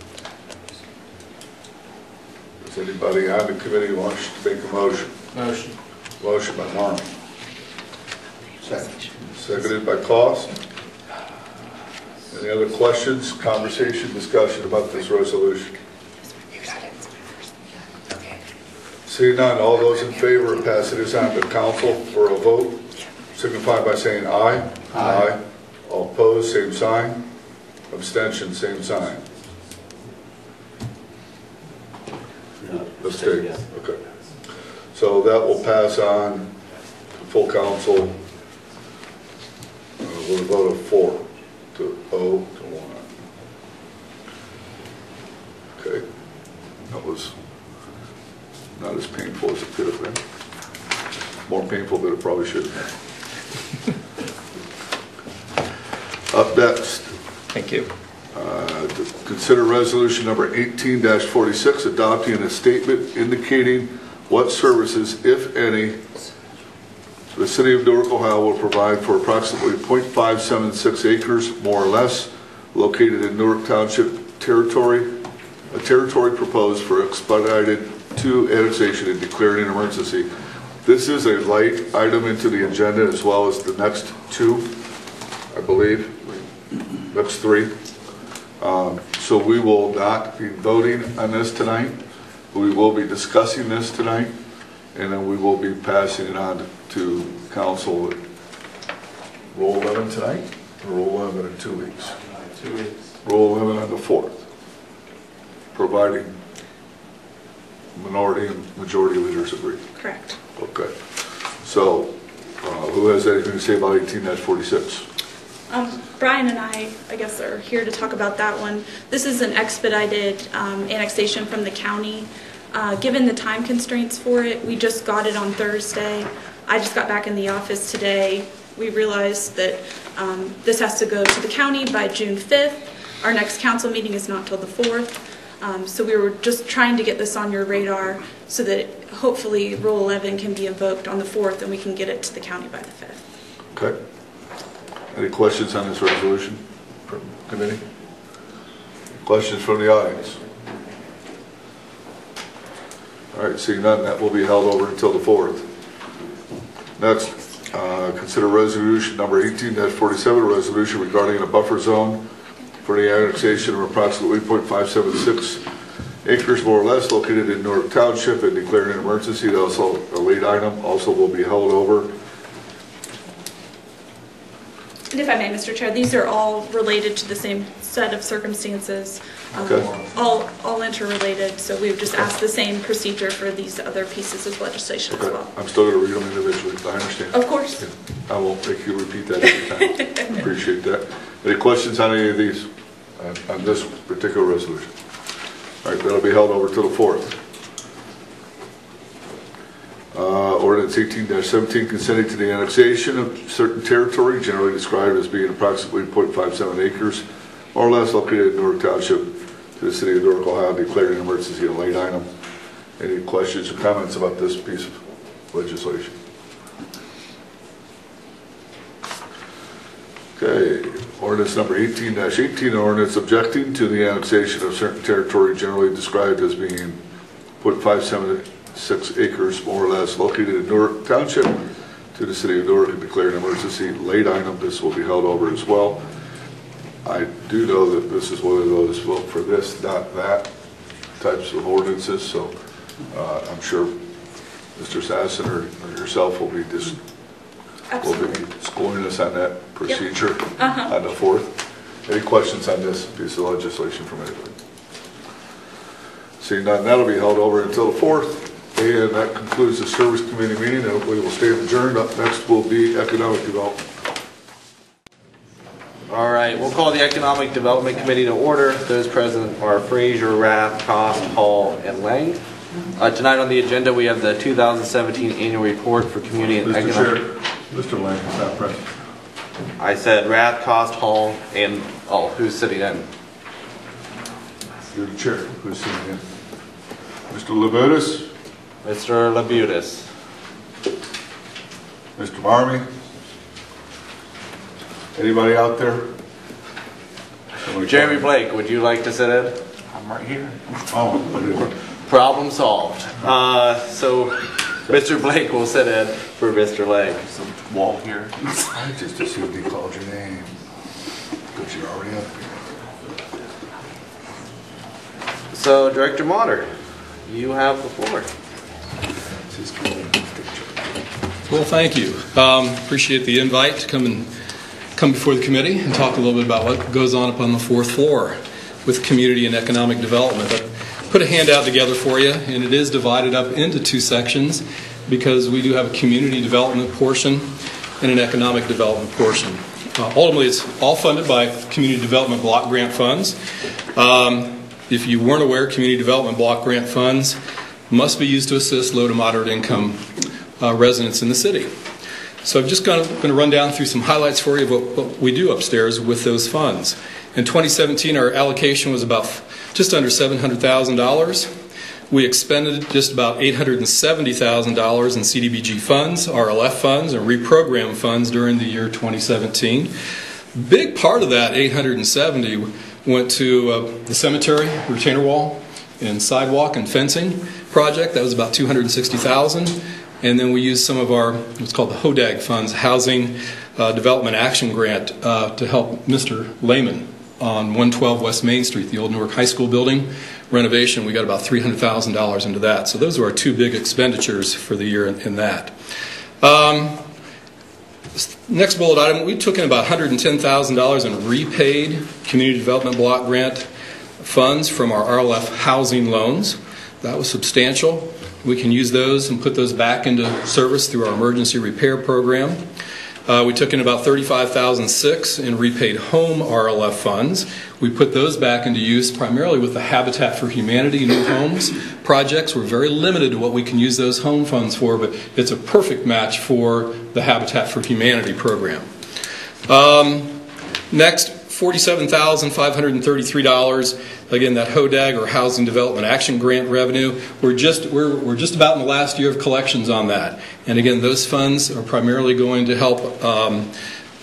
Speaker 4: Does anybody on the committee want to make a motion?
Speaker 1: Motion.
Speaker 4: Motion by Marmie. Seconded by Cost. Any other questions, conversation, discussion about this resolution? Seeing none, all those in favor of passing this on to council for a vote, signify by saying aye. Aye. All opposed, same sign. Abstention, same sign. Abstain, okay. So that will pass on to full council uh, with a vote of four to oh to one. Okay, that was not as painful as it could have been. More painful than it probably should have been. Up next,
Speaker 12: Thank you.
Speaker 4: uh, consider resolution number 18-46, adopting a statement indicating what services, if any, the city of Newark, Ohio will provide for approximately .576 acres, more or less, located in Newark Township territory, a territory proposed for expedited to annexation and declared an emergency. This is a light item into the agenda as well as the next two, I believe, next three. Um, So we will not be voting on this tonight. We will be discussing this tonight, and then we will be passing it on to council. Roll 11 tonight, or roll 11 in two weeks?
Speaker 1: Two weeks.
Speaker 4: Roll 11 on the 4th, providing minority and majority leaders agree.
Speaker 13: Correct.
Speaker 4: Okay. So, uh, who has anything to say about 18-46?
Speaker 13: Um, Brian and I, I guess, are here to talk about that one. This is an expedited um, annexation from the county. Uh, Given the time constraints for it, we just got it on Thursday. I just got back in the office today. We realized that um, this has to go to the county by June 5th. Our next council meeting is not till the 4th. Um, So we were just trying to get this on your radar so that hopefully Rule 11 can be invoked on the 4th and we can get it to the county by the 5th.
Speaker 4: Okay. Any questions on this resolution from committee? Questions from the audience? All right, seeing none, that will be held over until the 4th. Next, uh, consider resolution number 18-47, a resolution regarding a buffer zone for the annexation of approximately .576 acres more or less located in Newark Township and declaring an emergency. That Also, a lead item, also will be held over
Speaker 13: And if I may, Mr. Chair, these are all related to the same set of circumstances, um,
Speaker 4: Okay.
Speaker 13: all, all interrelated, so we would just ask the same procedure for these other pieces of legislation as
Speaker 4: Okay,
Speaker 13: well.
Speaker 4: I'm still going to read them individually, I understand.
Speaker 13: Of course.
Speaker 4: I won't make you repeat that every time. appreciate that. Any questions on any of these, on- on this particular resolution? All right, that'll be held over till the 4th. Uh, Ordinance 18-17 consenting to the annexation of certain territory generally described as being approximately .57 acres or less located in Newark Township to the city of Newark, Ohio, declaring an emergency a late item. Any questions or comments about this piece of legislation? Okay, ordinance number 18-18, ordinance objecting to the annexation of certain territory generally described as being .576 acres more or less located in Newark Township to the city of Newark and declare an emergency late item. This will be held over as well. I do know that this is one of those vote for this, not that types of ordinances, so uh, I'm sure Mr. Sassen or or yourself will be just, will be schooling us on that procedure
Speaker 13: Uh-huh.
Speaker 4: on the 4th. Any questions on this piece of legislation from anybody? Seeing none, that'll be held over until the 4th, and that concludes the Service Committee meeting, we will stay adjourned. Up next will be Economic Development.
Speaker 8: All right, we'll call the Economic Development Committee to order. Those present are Frazier, Rath, Cost, Hall, and Lang. Uh, Tonight on the agenda, we have the 2017 Annual Report for Community and
Speaker 4: Mr.
Speaker 8: Economic...
Speaker 4: Chair, Mr. Lang is not present.
Speaker 8: I said Rath, Cost, Hall, and, oh, who's sitting in?
Speaker 4: You're the chair, who's sitting in? Mr. Levitas,
Speaker 8: Mr. Labutus.
Speaker 4: Mr. Marmie? Anybody out there? Somebody
Speaker 8: Jeremy
Speaker 4: call-
Speaker 8: Blake, would you like to sit in?
Speaker 4: I'm right here. Oh,
Speaker 8: Problem solved. Uh, So Mr. Blake will sit in for Mr. Lang.
Speaker 4: wall here. I just assumed he called your name. But you're already up here.
Speaker 8: So Director Mater, you have the floor.
Speaker 4: Just give me a picture.
Speaker 14: Well, thank you. Um, Appreciate the invite to come and, come before the committee and talk a little bit about what goes on up on the fourth floor with community and economic development. I put a handout together for you, and it is divided up into two sections because we do have a community development portion and an economic development portion. Uh, Ultimately, it's all funded by community development block grant funds. Um, If you weren't aware, community development block grant funds must be used to assist low to moderate income uh, residents in the city. So I'm just going to run down through some highlights for you of what, what we do upstairs with those funds. In 2017, our allocation was about just under $700,000. We expended just about $870,000 in CDBG funds, RLF funds, and reprogram funds during the year 2017. Big part of that 870 went to uh, the cemetery retainer wall and sidewalk and fencing project. That was about 260,000. And then we used some of our what's called the HODAG funds, Housing uh, Development Action Grant, uh, to help Mr. Lehman on 112 West Main Street, the old Newark High School building renovation. We got about $300,000 into that. So those are our two big expenditures for the year in, in that. Um, Next bullet item, we took in about $110,000 in repaid community development block grant funds from our RLF housing loans. That was substantial. We can use those and put those back into service through our emergency repair program. Uh, we took in about 35,006 in repaid home RLF funds. We put those back into use primarily with the Habitat for Humanity New Homes projects. We're very limited to what we can use those home funds for, but it's a perfect match for the Habitat for Humanity program. Um, next, $47,533. Again, that HODAG or Housing Development Action Grant revenue. We're just we're, we're just about in the last year of collections on that. And again, those funds are primarily going to help um,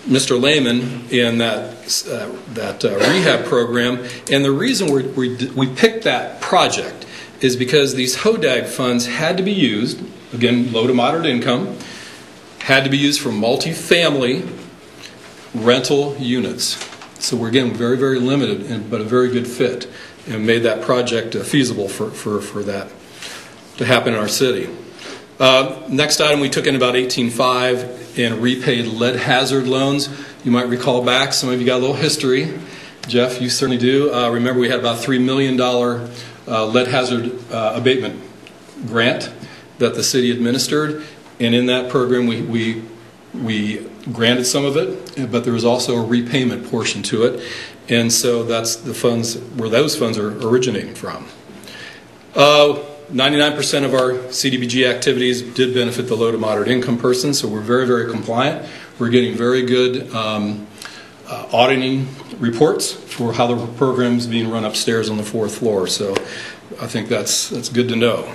Speaker 14: Mr. Lehman in that uh, that uh, rehab program. And the reason we we we picked that project is because these HODAG funds had to be used again, low to moderate income, had to be used for multifamily rental units. So we're again very, very limited, but a very good fit, and made that project uh, feasible for, for, for that to happen in our city. Uh, next item, we took in about 18.5 and repaid lead hazard loans. You might recall back, some of you got a little history. Jeff, you certainly do. Uh, remember, we had about $3 million uh, lead hazard uh, abatement grant that the city administered, and in that program, we, we, we granted some of it, but there was also a repayment portion to it. And so that's the funds, where those funds are originating from. Uh, 99% of our CDBG activities did benefit the low to moderate income person, so we're very, very compliant. We're getting very good um, uh, auditing reports for how the program's being run upstairs on the fourth floor. So I think that's, that's good to know.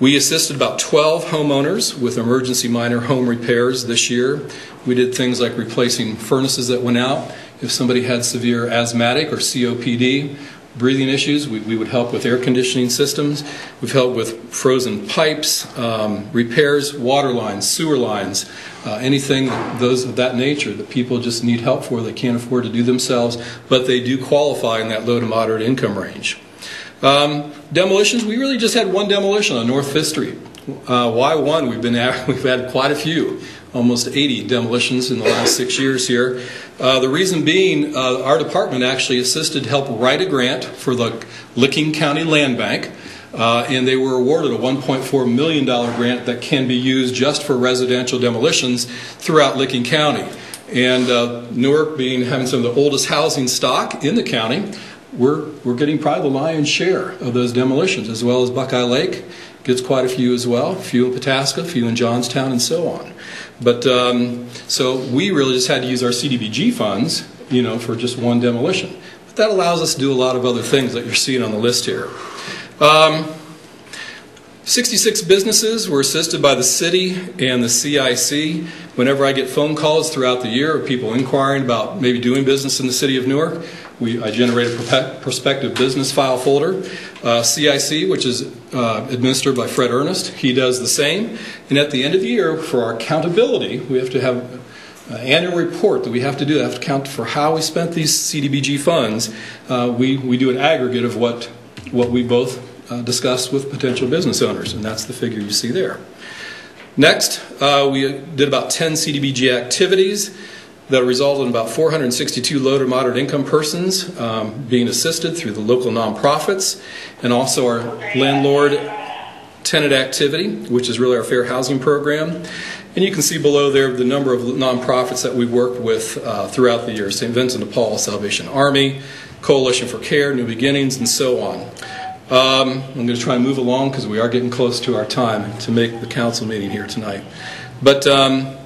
Speaker 14: We assisted about 12 homeowners with emergency minor home repairs this year. We did things like replacing furnaces that went out. If somebody had severe asthmatic or COPD, breathing issues, we, we would help with air conditioning systems. We've helped with frozen pipes, um, repairs, water lines, sewer lines, uh, anything those of that nature that people just need help for, they can't afford to do themselves, but they do qualify in that low to moderate income range. Um, demolitions, we really just had one demolition on North Fifth Street. Uh, why one? We've been at, we've had quite a few, almost 80 demolitions in the last six years here. Uh, the reason being, uh, our department actually assisted help write a grant for the Licking County Land Bank. Uh, and they were awarded a $1.4 million grant that can be used just for residential demolitions throughout Licking County. And uh, Newark being having some of the oldest housing stock in the county, we're, we're getting probably the lion's share of those demolitions, as well as Buckeye Lake gets quite a few as well, a few in Pataskala, a few in Johnstown, and so on. But um, so we really just had to use our CDBG funds, you know, for just one demolition. But that allows us to do a lot of other things that you're seeing on the list here. Um, 66 businesses were assisted by the city and the CIC. Whenever I get phone calls throughout the year of people inquiring about maybe doing business in the city of Newark, we, I generate a prospective business file folder. Uh, CIC, which is uh, administered by Fred Ernest, he does the same. And at the end of the year, for our accountability, we have to have an annual report that we have to do. I have to count for how we spent these CDBG funds. Uh, we, we do an aggregate of what, what we both uh, discussed with potential business owners, and that's the figure you see there. Next, uh, we did about 10 CDBG activities that resulted in about 462 low to moderate income persons um, being assisted through the local nonprofits and also our landlord tenant activity, which is really our fair housing program. And you can see below there the number of nonprofits that we worked with uh, throughout the year St. Vincent de Paul, Salvation Army, Coalition for Care, New Beginnings, and so on. Um, I'm going to try and move along because we are getting close to our time to make the council meeting here tonight. But um,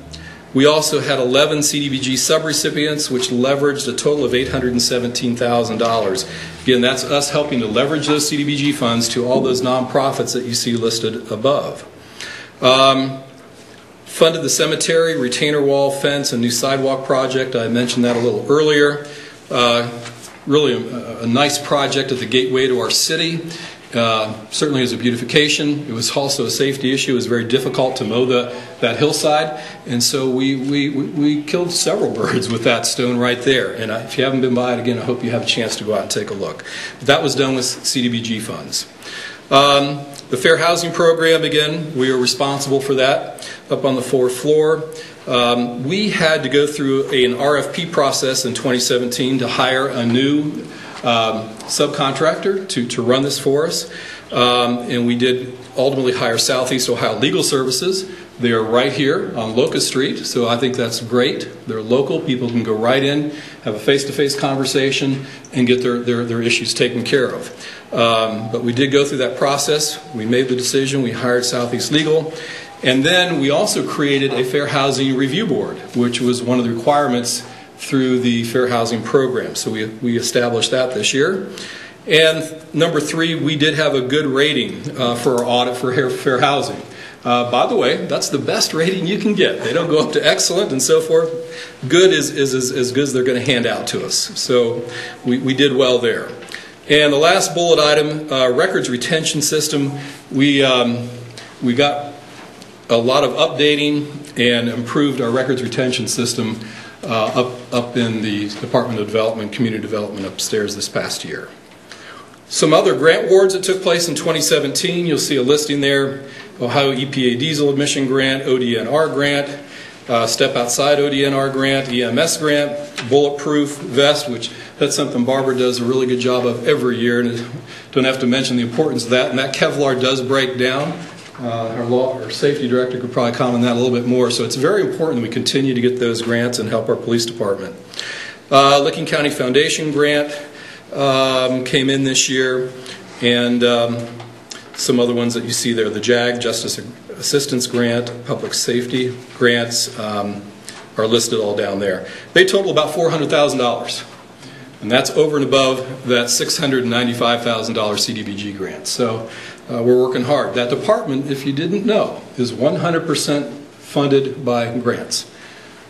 Speaker 14: we also had 11 CDBG subrecipients, which leveraged a total of $817,000. Again, that's us helping to leverage those CDBG funds to all those nonprofits that you see listed above. Um, funded the cemetery, retainer wall, fence, and new sidewalk project. I mentioned that a little earlier. Uh, really a, a, nice project at the gateway to our city. Uh, certainly as a beautification. It was also a safety issue. It was very difficult to mow the, that hillside. And so we, we, we killed several birds with that stone right there. And if you haven't been by it, again, I hope you have a chance to go out and take a look. But that was done with CDBG funds. Um, the Fair Housing Program, again, we are responsible for that up on the fourth floor. Um, we had to go through a, an RFP process in 2017 to hire a new um, subcontractor to, to run this for us. Um, and we did ultimately hire Southeast Ohio Legal Services. They are right here on Locust Street, so I think that's great. They're local. People can go right in, have a face-to-face conversation, and get their, their, their issues taken care of. Um, but we did go through that process. We made the decision. We hired Southeast Legal. And then we also created a Fair Housing Review Board, which was one of the requirements through the Fair Housing Program. So we, we established that this year. And number three, we did have a good rating uh, for our audit for fair housing. Uh, by the way, that's the best rating you can get. They don't go up to excellent and so forth. Good is, is, is as good as they're going to hand out to us. So we, we did well there. And the last bullet item, uh, records retention system. We, um, we got a lot of updating and improved our records retention system uh, up, up in the Department of Development, Community Development upstairs this past year. Some other grant awards that took place in 2017, you'll see a listing there, Ohio EPA Diesel Emission Grant, ODNR Grant, uh, Step Outside ODNR Grant, EMS Grant, Bulletproof Vest, which that's something Barbara does a really good job of every year, and don't have to mention the importance of that, and that Kevlar does break down Uh, Our law, our safety director could probably comment on that a little bit more. So it's very important that we continue to get those grants and help our police department. Uh, Licking County Foundation grant um, came in this year, and um, some other ones that you see there, the JAG, Justice Assistance Grant, Public Safety Grants, um, are listed all down there. They total about $400,000. And that's over and above that $695,000 CDBG grant. So uh, we're working hard. That department, if you didn't know, is 100% funded by grants.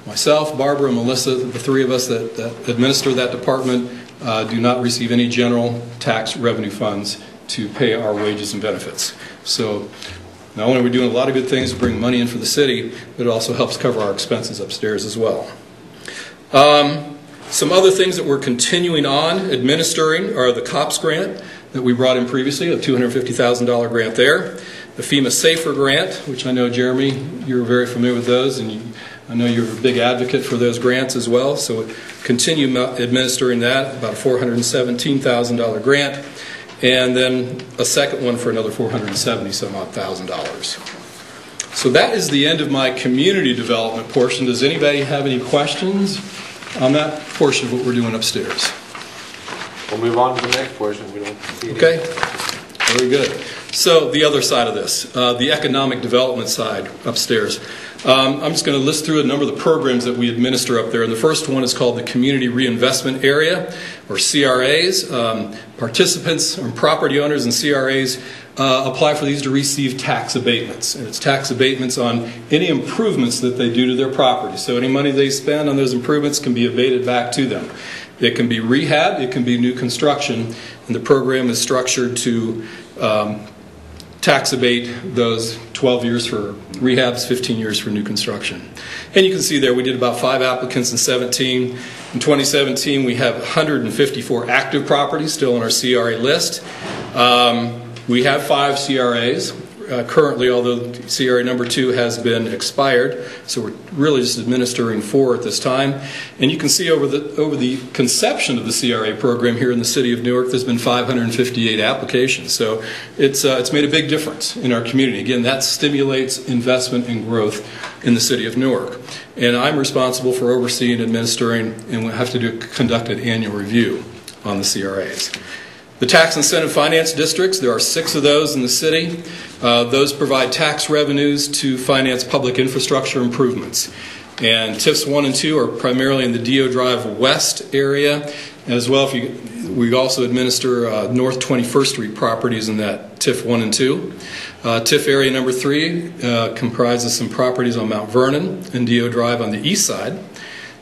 Speaker 14: Myself, Barbara, and Melissa, the three of us that, that administer that department, uh, do not receive any general tax revenue funds to pay our wages and benefits. So not only are we doing a lot of good things to bring money in for the city, but it also helps cover our expenses upstairs as well. Um, some other things that we're continuing on administering are the COPS grant that we brought in previously, a $250,000 grant there. The FEMA Safer grant, which I know, Jeremy, you're very familiar with those, and you, I know you're a big advocate for those grants as well. So continue administering that, about a $417,000 grant, and then a second one for another 470 some odd thousand dollars. So that is the end of my community development portion. Does anybody have any questions on that portion of what we're doing upstairs?
Speaker 8: We'll move on to the next portion. We don't see.
Speaker 14: Okay, very good. So the other side of this, uh, the economic development side upstairs. Um, I'm just going to list through a number of the programs that we administer up there. And the first one is called the Community Reinvestment Area, or CRAs. Um, participants or property owners and CRAs uh, apply for these to receive tax abatements. And it's tax abatements on any improvements that they do to their property. So any money they spend on those improvements can be abated back to them. It can be rehab, it can be new construction, and the program is structured to um, tax abate those 12 years for rehabs, 15 years for new construction. And you can see there we did about five applicants in 17. In 2017, we have 154 active properties still on our CRA list. Um, we have five CRAs uh, currently, although CRA number two has been expired, so we're really just administering four at this time. And you can see over the over the conception of the CRA program here in the city of Newark, there's been 558 applications. So it's uh, it's made a big difference in our community. Again, that stimulates investment and growth in the city of Newark. And I'm responsible for overseeing, administering, and we have to do conduct an annual review on the CRAs. The tax incentive finance districts, there are six of those in the city. Uh, those provide tax revenues to finance public infrastructure improvements. And TIFs 1 and 2 are primarily in the Deo Drive West area, as well if you, we also administer uh, North 21st Street properties in that TIF 1 and 2. Uh, TIF area number 3 uh, comprises some properties on Mount Vernon and Deo Drive on the east side.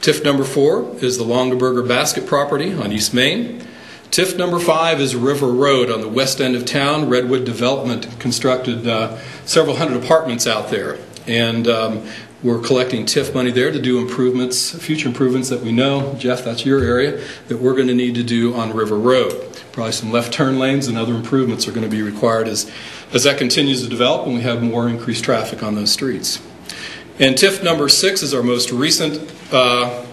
Speaker 14: TIF number 4 is the Longaberger Basket property on East Main. TIF number five is River Road on the west end of town. Redwood Development constructed uh, several hundred apartments out there. And um, we're collecting TIF money there to do improvements, future improvements that we know, Jeff, that's your area, that we're going to need to do on River Road. Probably some left turn lanes and other improvements are going to be required as, as that continues to develop and we have more increased traffic on those streets. And TIF number six is our most recent uh,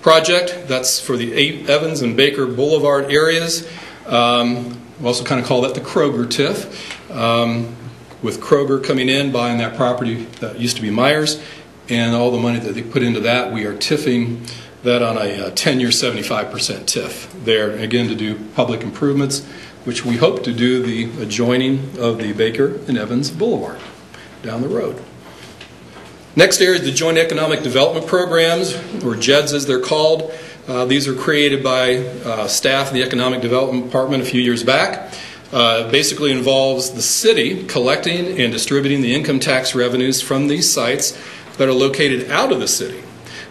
Speaker 14: project. That's for the Evans and Baker Boulevard areas. Um, we also kind of call that the Kroger TIF. Um, with Kroger coming in, buying that property that used to be Myers, and all the money that they put into that, we are TIFing that on a 10 year 75% TIF there, again, to do public improvements, which we hope to do the adjoining of the Baker and Evans Boulevard down the road. Next area is the Joint Economic Development Programs, or JEDs as they're called. Uh, these were created by uh, staff in the Economic Development Department a few years back. Uh, basically involves the city collecting and distributing the income tax revenues from these sites that are located out of the city.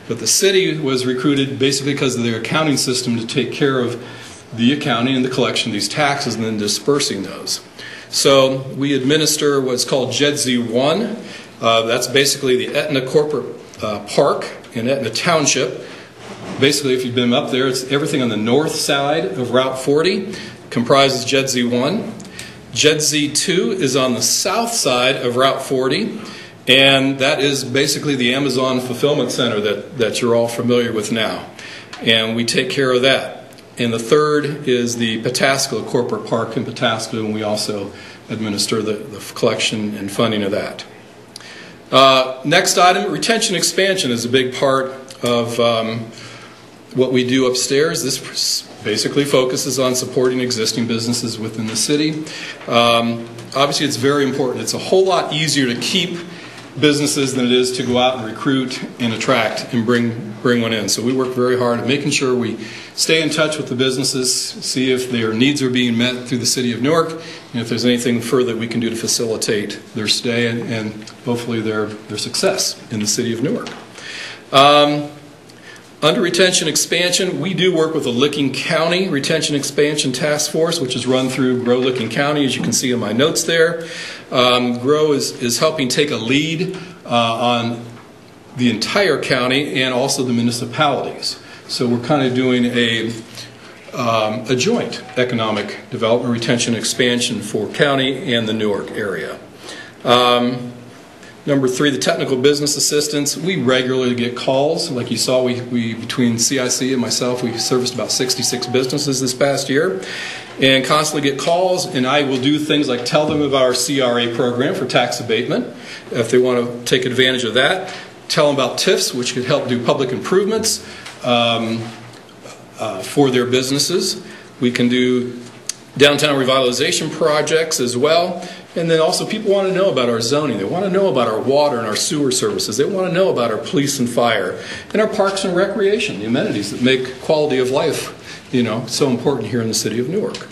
Speaker 14: But the city was recruited basically because of their accounting system to take care of the accounting and the collection of these taxes and then dispersing those. So we administer what's called JEDZ 1. Uh, that's basically the Etna Corporate uh, Park in Etna Township. Basically, if you've been up there, it's everything on the north side of Route 40 comprises JEDZ 1. JEDZ 2 is on the south side of Route 40, and that is basically the Amazon Fulfillment Center that, that you're all familiar with now. And we take care of that. And the third is the Pataskala Corporate Park in Pataskala, and we also administer the the collection and funding of that. Uh, Next item, retention expansion is a big part of um, what we do upstairs. This basically focuses on supporting existing businesses within the city. Um, Obviously, it's very important. It's a whole lot easier to keep businesses than it is to go out and recruit and attract and bring, bring one in. So we work very hard at making sure we stay in touch with the businesses, see if their needs are being met through the city of Newark, and if there's anything further we can do to facilitate their stay and, and hopefully their, their success in the city of Newark. Um, under retention expansion, we do work with the Licking County Retention Expansion Task Force, which is run through Grow Licking County, as you can see in my notes there. Um, Grow is, is helping take a lead uh, on the entire county and also the municipalities. So we're kind of doing a, um, a joint economic development retention expansion for county and the Newark area. Um, Number three, the technical business assistance. We regularly get calls. Like you saw, we, we between CIC and myself, we serviced about 66 businesses this past year and constantly get calls. And I will do things like tell them about our CRA program for tax abatement if they want to take advantage of that. Tell them about TIFs, which could help do public improvements um, uh, for their businesses. We can do downtown revitalization projects as well. And then also people want to know about our zoning. They want to know about our water and our sewer services. They want to know about our police and fire and our parks and recreation, the amenities that make quality of life, you know, so important here in the city of Newark.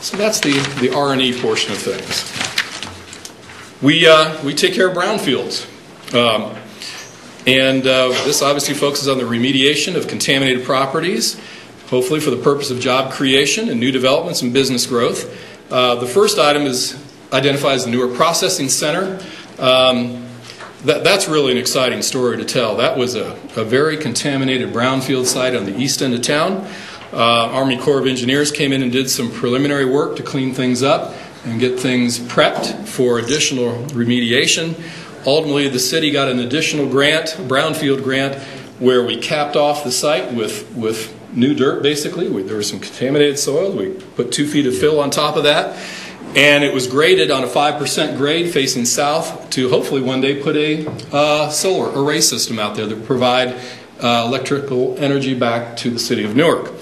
Speaker 14: So that's the, the R&E portion of things. We, uh, we take care of brownfields. Um, and uh, this obviously focuses on the remediation of contaminated properties, hopefully for the purpose of job creation and new developments and business growth. Uh, the first item is identifies the Newark Processing Center. Um, that, that's really an exciting story to tell. That was a, a very contaminated brownfield site on the east end of town. Uh, Army Corps of Engineers came in and did some preliminary work to clean things up and get things prepped for additional remediation. Ultimately, the city got an additional grant, brownfield grant, where we capped off the site with, with new dirt, basically. We, there was some contaminated soil. We put two feet of fill on top of that. And it was graded on a 5% grade facing south to hopefully one day put a uh, solar array system out there that provide uh, electrical energy back to the city of Newark.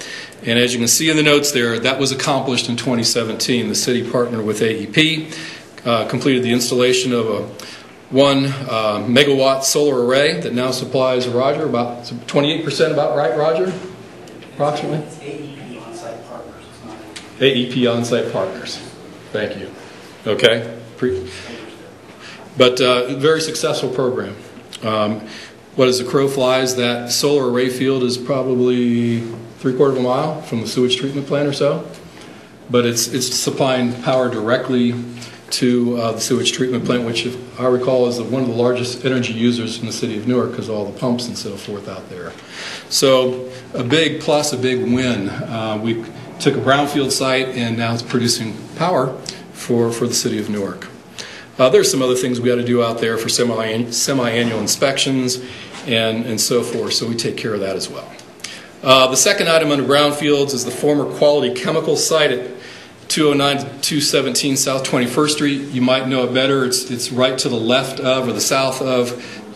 Speaker 14: And as you can see in the notes there, that was accomplished in 2017. The city partnered with AEP, uh, completed the installation of a one uh, megawatt solar array that now supplies Roger about 28% about right, Roger? Approximately?
Speaker 15: AEP on-site partners.
Speaker 14: AEP on-site partners. Thank you. Okay. Pre- but uh, very successful program. Um, what as the crow flies, that solar array field is probably three quarter of a mile from the sewage treatment plant or so. But it's it's supplying power directly to uh, the sewage treatment plant, which, if I recall, is one of the largest energy users in the city of Newark because all the pumps and so forth out there. So a big plus, a big win. Uh, we took a brownfield site and now it's producing power for, for the city of Newark. Uh, there's some other things we got to do out there for semi, semi-annual inspections and, and so forth, so we take care of that as well. Uh, the second item under brownfields is the former quality chemical site at 209 to 217 South 21st Street. You might know it better. It's, it's right to the left of or the south of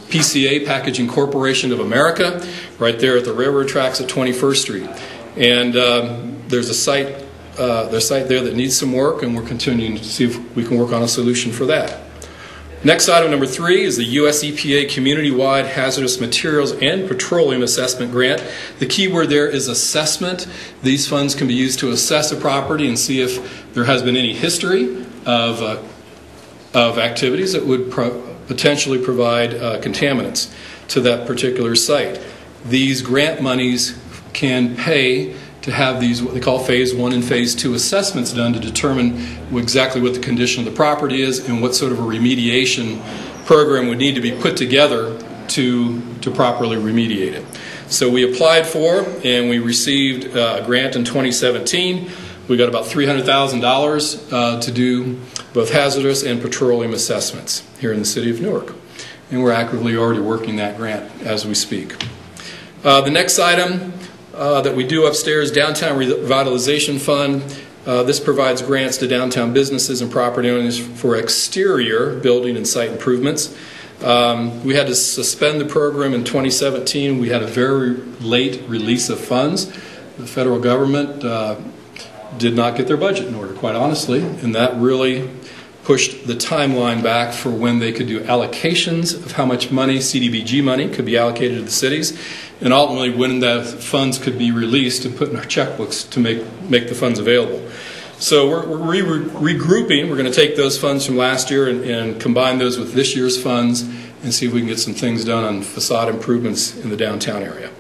Speaker 14: PCA, Packaging Corporation of America, right there at the railroad tracks at 21st Street. And um, there's a site, uh, there's a site there that needs some work, and we're continuing to see if we can work on a solution for that. Next item number three is the US EPA Community-Wide Hazardous Materials and Petroleum Assessment Grant. The key word there is assessment. These funds can be used to assess a property and see if there has been any history of, uh, of activities that would pro- potentially provide uh, contaminants to that particular site. These grant monies can pay to have these what they call phase one and phase two assessments done to determine exactly what the condition of the property is and what sort of a remediation program would need to be put together to, to properly remediate it. So we applied for and we received uh, a grant in 2017. We got about $300,000 uh, to do both hazardous and petroleum assessments here in the city of Newark. And we're actively already working that grant as we speak. Uh, the next item uh, that we do upstairs, Downtown Revitalization Fund. Uh, This provides grants to downtown businesses and property owners for exterior building and site improvements. Um, We had to suspend the program in 2017. We had a very late release of funds. The federal government uh, did not get their budget in order, quite honestly, and that really pushed the timeline back for when they could do allocations of how much money, CDBG money, could be allocated to the cities, and ultimately when the funds could be released and put in our checkbooks to make, make the funds available. So we're, we're re- regrouping. We're going to take those funds from last year and, and combine those with this year's funds and see if we can get some things done on facade improvements in the downtown area.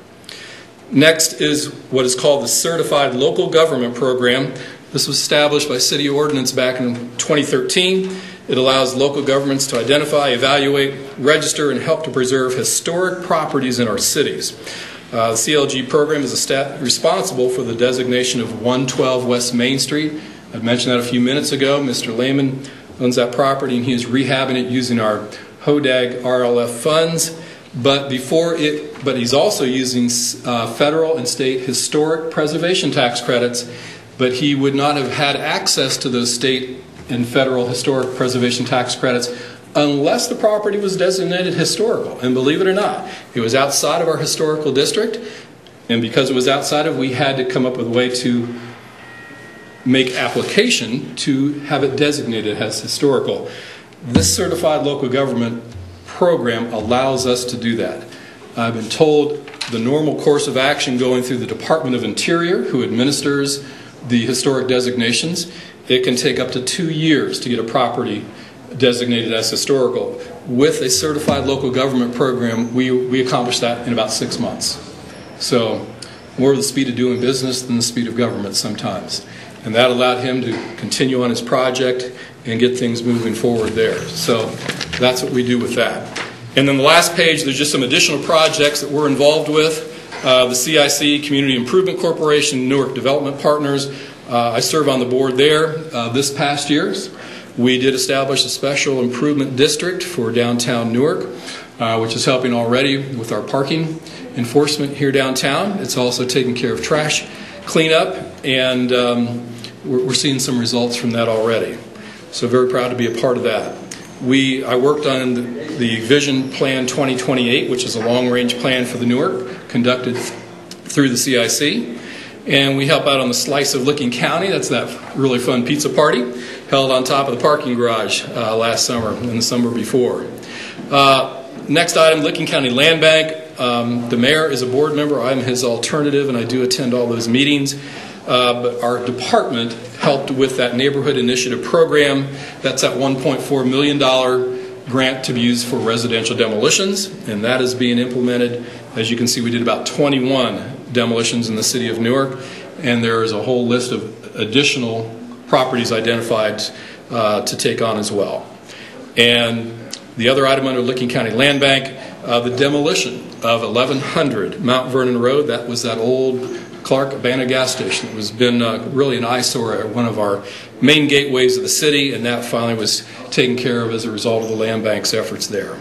Speaker 14: Next is what is called the Certified Local Government Program. This was established by city ordinance back in 2013. It allows local governments to identify, evaluate, register, and help to preserve historic properties in our cities. Uh, the CLG program is responsible for the designation of 112 West Main Street. I mentioned that a few minutes ago. Mr. Lehman owns that property and he is rehabbing it using our HODAG RLF funds. But before it, but he's also using uh, federal and state historic preservation tax credits. But he would not have had access to those state and federal historic preservation tax credits unless the property was designated historical. And believe it or not, it was outside of our historical district. And because it was outside of, we had to come up with a way to make application to have it designated as historical. This certified local government program allows us to do that. I've been told the normal course of action going through the Department of Interior, who administers the historic designations, it can take up to two years to get a property designated as historical. With a certified local government program, we, we accomplish that in about six months. So, more of the speed of doing business than the speed of government sometimes. And that allowed him to continue on his project and get things moving forward there. So, that's what we do with that. And then the last page, there's just some additional projects that we're involved with. Uh, the CIC, Community Improvement Corporation, Newark Development Partners. Uh, I serve on the board there uh, this past year. We did establish a special improvement district for downtown Newark, uh, which is helping already with our parking enforcement here downtown. It's also taking care of trash cleanup, and um, we're, we're seeing some results from that already. So, very proud to be a part of that. We, I worked on the, the Vision Plan 2028, which is a long range plan for the Newark, conducted th- through the CIC. And we help out on the Slice of Licking County. That's that really fun pizza party held on top of the parking garage uh, last summer and the summer before. Uh, next item Licking County Land Bank. Um, the mayor is a board member. I'm his alternative, and I do attend all those meetings. Uh, but our department helped with that neighborhood initiative program. That's that $1.4 million grant to be used for residential demolitions, and that is being implemented. As you can see, we did about 21 demolitions in the city of Newark, and there is a whole list of additional properties identified uh, to take on as well. And the other item under Licking County Land Bank, uh, the demolition of 1100 Mount Vernon Road. That was that old Clark Abana gas station. It was been uh, really an eyesore at one of our main gateways of the city, and that finally was taken care of as a result of the land bank's efforts there.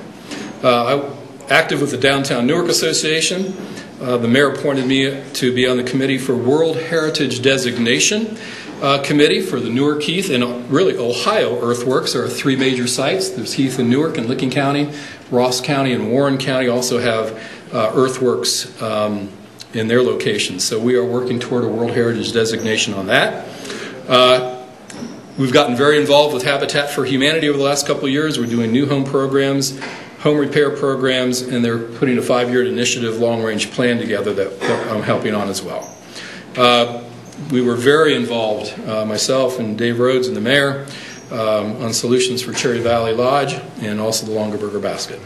Speaker 14: Uh, I, active with the Downtown Newark Association. Uh, the mayor appointed me to be on the committee for World Heritage Designation uh, Committee for the Newark Heath and really Ohio Earthworks. There are three major sites. There's Heath in Newark and Licking County. Ross County and Warren County also have uh, earthworks um, in their locations. So we are working toward a World Heritage designation on that. Uh, we've gotten very involved with Habitat for Humanity over the last couple of years. We're doing new home programs, home repair programs, and they're putting a five year initiative long range plan together that, I'm helping on as well. Uh, we were very involved, uh, myself and Dave Rhodes and the mayor, um, on solutions for Cherry Valley Lodge and also the Longaberger Basket.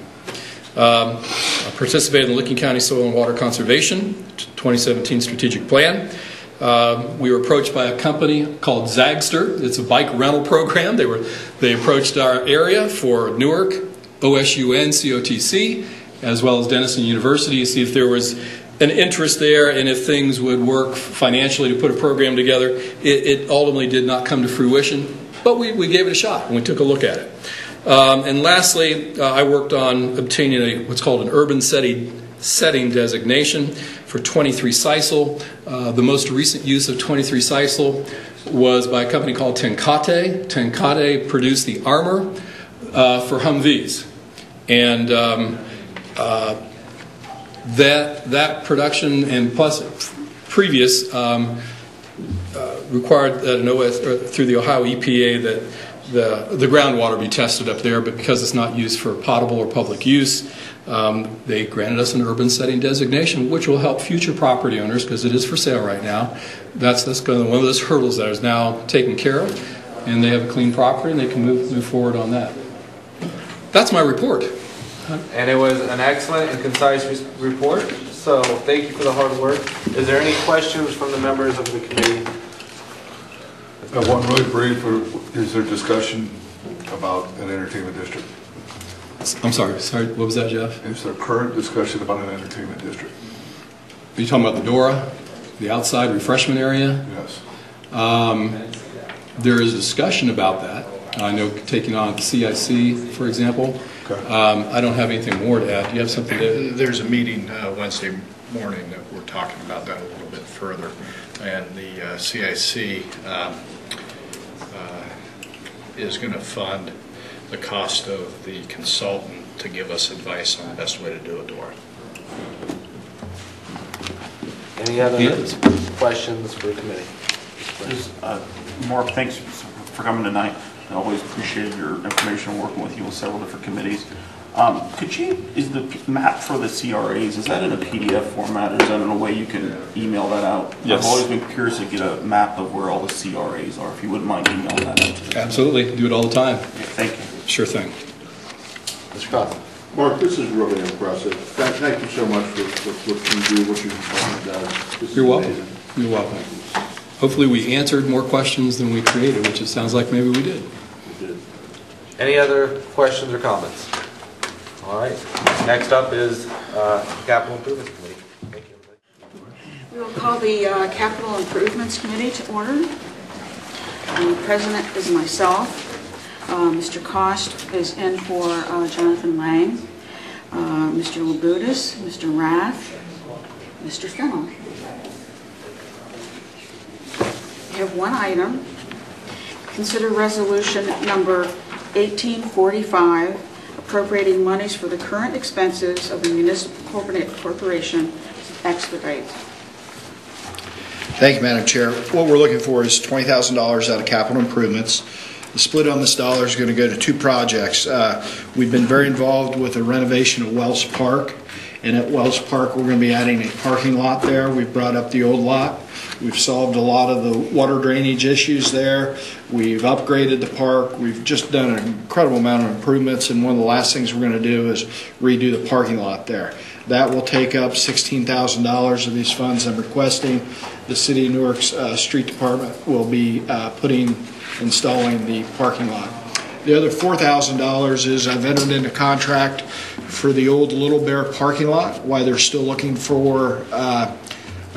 Speaker 14: Um, I participated in the Licking County Soil and Water Conservation 2017 Strategic Plan. Uh, we were approached by a company called Zagster. It's a bike rental program. They were they approached our area for Newark, OSUN, COTC, as well as Denison University to see if there was an interest there and if things would work financially to put a program together. It, it ultimately did not come to fruition, but we, we gave it a shot and we took a look at it. Um, and lastly, uh, I worked on obtaining a, what's called an urban setting, setting designation for 23 Sisal. Uh, the most recent use of 23 Sisal was by a company called TenCate. TenCate produced the armor uh, for Humvees. And um, uh, that, that production and plus previous um, uh, required that an OS, or through the Ohio EPA that the, the groundwater be tested up there, but because it's not used for potable or public use, um, they granted us an urban setting designation, which will help future property owners because it is for sale right now. That's, that's one of those hurdles that is now taken care of, and they have a clean property and they can move, move forward on that. That's my report.
Speaker 8: And it was an excellent and concise res- report, so thank you for the hard work. Is there any questions from the members of the committee?
Speaker 4: Uh, One really brief, uh, is there discussion about an entertainment district?
Speaker 14: I'm sorry, sorry, what was that, Jeff?
Speaker 4: Is there current discussion about an entertainment district?
Speaker 14: Are you talking about the DORA, the outside refreshment area?
Speaker 4: Yes.
Speaker 14: Um, There is discussion about that. I know taking on CIC, for example.
Speaker 4: Okay.
Speaker 14: Um, I don't have anything more to add. Do you have something to?
Speaker 2: There's a meeting uh, Wednesday morning that we're talking about that a little bit further. And the uh, CIC um, uh, is going to fund the cost of the consultant to give us advice on the best way to do a door.
Speaker 8: Any other
Speaker 14: Yes.
Speaker 8: questions for the committee?
Speaker 15: Just, uh, Mark, thanks for coming tonight. I always appreciated your information, working with you on several different committees. Um, Could you, is the p- map for the CRAs, is that in a PDF format, or is that in a way you can email that out?
Speaker 14: Yes.
Speaker 15: I've always been curious to get a map of where all the CRAs are, if you wouldn't mind emailing that out. to me.
Speaker 14: Absolutely, do it all the time.
Speaker 15: Thank you.
Speaker 14: Sure thing.
Speaker 8: Mr. Costa?
Speaker 16: Mark, this is really impressive. Thank, thank you so much for, for what you do, what you've done. This is
Speaker 14: You're welcome.
Speaker 16: amazing.
Speaker 14: You're welcome. Hopefully, we answered more questions than we created, which it sounds like maybe we did.
Speaker 8: Any other questions or comments? All right, next up is uh, Capital Improvements Committee. Thank you.
Speaker 17: We will call the uh, Capital Improvements Committee to order. And The president is myself. Uh, Mr. Cost is in for uh, Jonathan Lang, uh, Mr. Labutus, Mr. Rath, Mr. Fennel. We have one item. Consider resolution number 1845 appropriating monies for the current expenses of the municipal corporate- corporation expedite.
Speaker 2: Thank you, Madam Chair. What we're looking for is $20,000 out of capital improvements. The split on this dollar is going to go to two projects. Uh, We've been very involved with the renovation of Wells Park, and at Wells Park, we're going to be adding a parking lot there. We've brought up the old lot. We've solved a lot of the water drainage issues there. We've upgraded the park. We've just done an incredible amount of improvements, and one of the last things we're going to do is redo the parking lot there. That will take up $16,000 of these funds I'm requesting. The City of Newark's uh, Street Department will be uh, putting, installing the parking lot. The other $4,000 is I've entered into contract for the old Little Bear parking lot, why they're still looking for uh,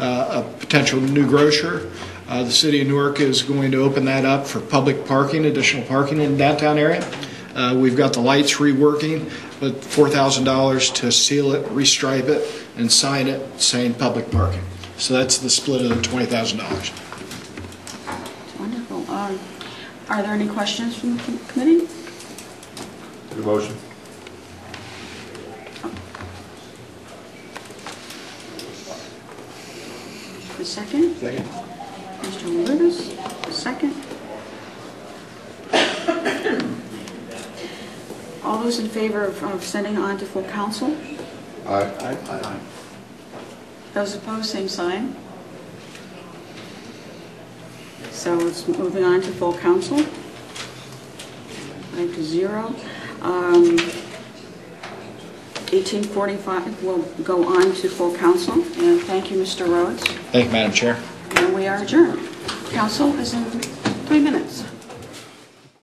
Speaker 2: a potential new grocer. Uh, The city of Newark is going to open that up for public parking, additional parking in the downtown area. Uh, We've got the lights reworking, but $4,000 to seal it, restripe it, and sign it saying public parking. So that's the split of the $20,000.
Speaker 17: Wonderful. Um, Are there any questions from the committee?
Speaker 16: Need a motion?
Speaker 17: A second?
Speaker 16: Second.
Speaker 17: Mr. Lewis, a second. All those in favor of of sending on to full council?
Speaker 16: Aye.
Speaker 17: Those opposed, same sign. So it's moving on to full council. Five to zero. Um, 1845 will go on to full council, and thank you, Mr. Rhodes.
Speaker 2: Thank you, Madam Chair.
Speaker 17: And we are adjourned. Council is in three minutes.